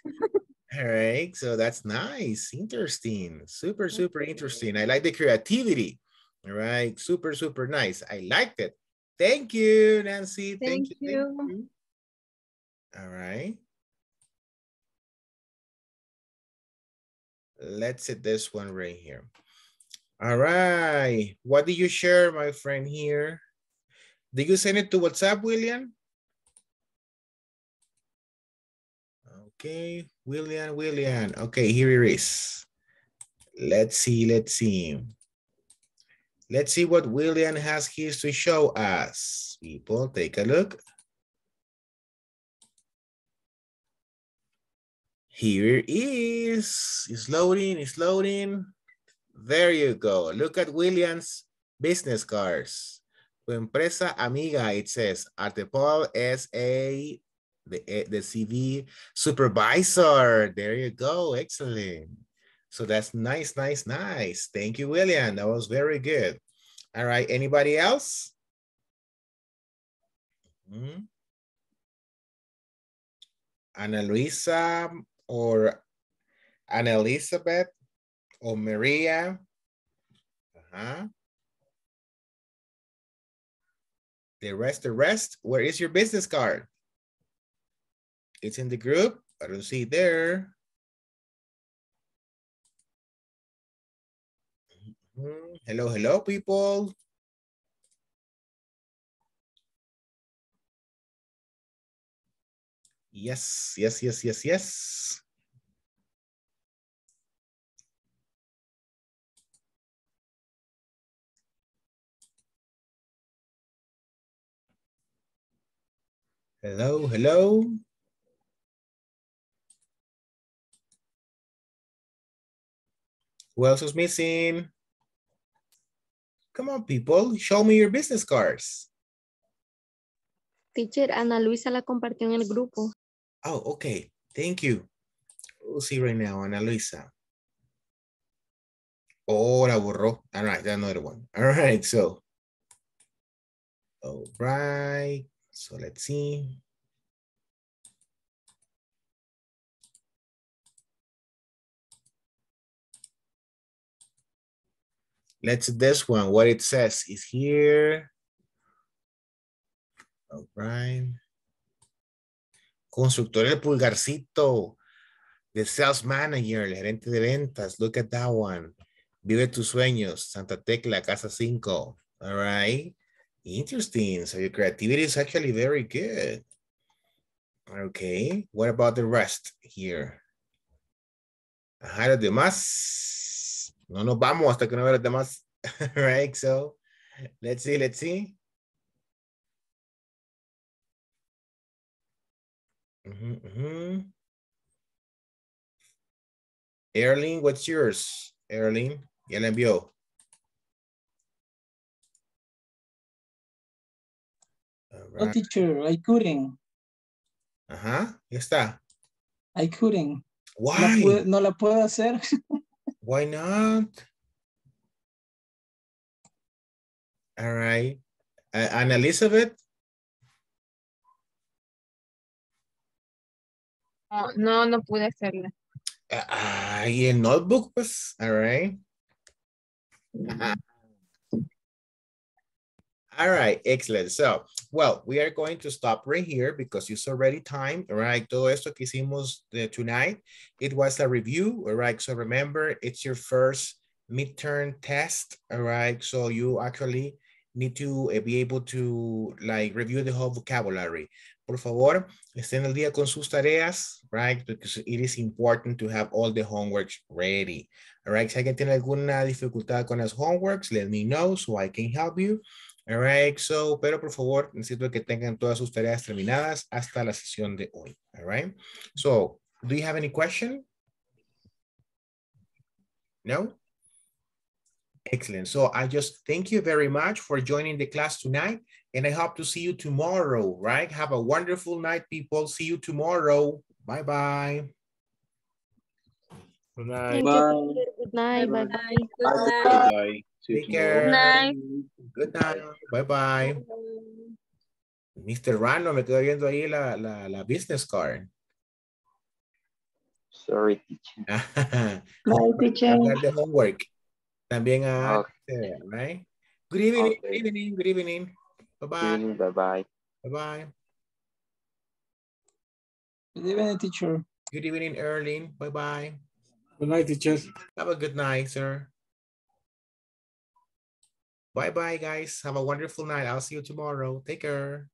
All right, so that's nice. Interesting. Super, super interesting. I like the creativity. All right, super, super nice. I liked it. Thank you, Nancy. Thank, Thank you. you. Thank you. All right. Let's hit this one right here. All right. What did you share, my friend here? Did you send it to WhatsApp, William? Okay, William, William. Okay, here it is. Let's see, let's see. Let's see what William has here to show us. People, take a look. Here it is. It's loading, it's loading. There you go. Look at William's business cards. Tu empresa amiga, it says. Artepol S.A. The, eh, the CV supervisor. There you go. Excellent. So that's nice, nice, nice. Thank you, William. That was very good. All right. Anybody else? Mhm. Ana Luisa or Ana Elizabeth or Maria. Uh-huh. The rest, the rest. Where is your business card? It's in the group. I don't see it there. Mhm. Hello, hello, people. Yes, yes, yes, yes, yes. Hello, hello. Who else is missing? Come on, people, show me your business cards. Teacher, Ana Luisa la compartió en el grupo. Oh, okay. Thank you. We'll see right now, Ana Luisa. Oh, la borró. All right, another one. All right, so. All right, so let's see. Let's this one. What it says is here. All right. Constructor El Pulgarcito. The sales manager, el gerente de ventas. Look at that one. Vive tus sueños. Santa Tecla, Casa 5. All right. Interesting. So your creativity is actually very good. Okay. What about the rest here? Ajá, los demás. No nos vamos hasta que no vea los demás. right. So let's see, let's see. Erling, what's yours? Erling, ya la envió. No, right. teacher, I couldn't. Ajá, ya está. I couldn't. Why? La pude- no la puedo hacer. Why not? All right. Uh, and Elizabeth? No, no, no pude hacerla. Ah, y el notebook, pues, all right. Ajá. All right, excellent. So, well, we are going to stop right here because it's already time, right? Todo esto que hicimos de tonight, it was a review, all right? So remember, it's your first midterm test, all right? So you actually need to uh, be able to like review the whole vocabulary. Por favor, estén al día con sus tareas, right? Because it is important to have all the homeworks ready. All right, si alguien tiene alguna dificultad con las homeworks, let me know so I can help you. All right, so, pero por favor, necesito que tengan todas sus tareas terminadas hasta la sesión de hoy. All right, so, do you have any question? No? Excellent. So I just thank you very much for joining the class tonight. And I hope to see you tomorrow, right? Have a wonderful night, people. See you tomorrow. Bye-bye. Good night. you. teacher. Good night. Bye bye. Good night. Bye. See you Take care. night. Good night. Bye-bye. Mr. Rano, me quedo viendo ahí la, la, la business card. Sorry, teacher. Bye, teacher. De homework. También a Okay. right? Good evening, good Okay. evening, good evening. Bye-bye. Bye-bye. Bye-bye. Good evening, teacher. Good evening, Erling. Bye-bye. Good night, teacher. Have a good night, sir. Bye-bye, guys. Have a wonderful night. I'll see you tomorrow. Take care.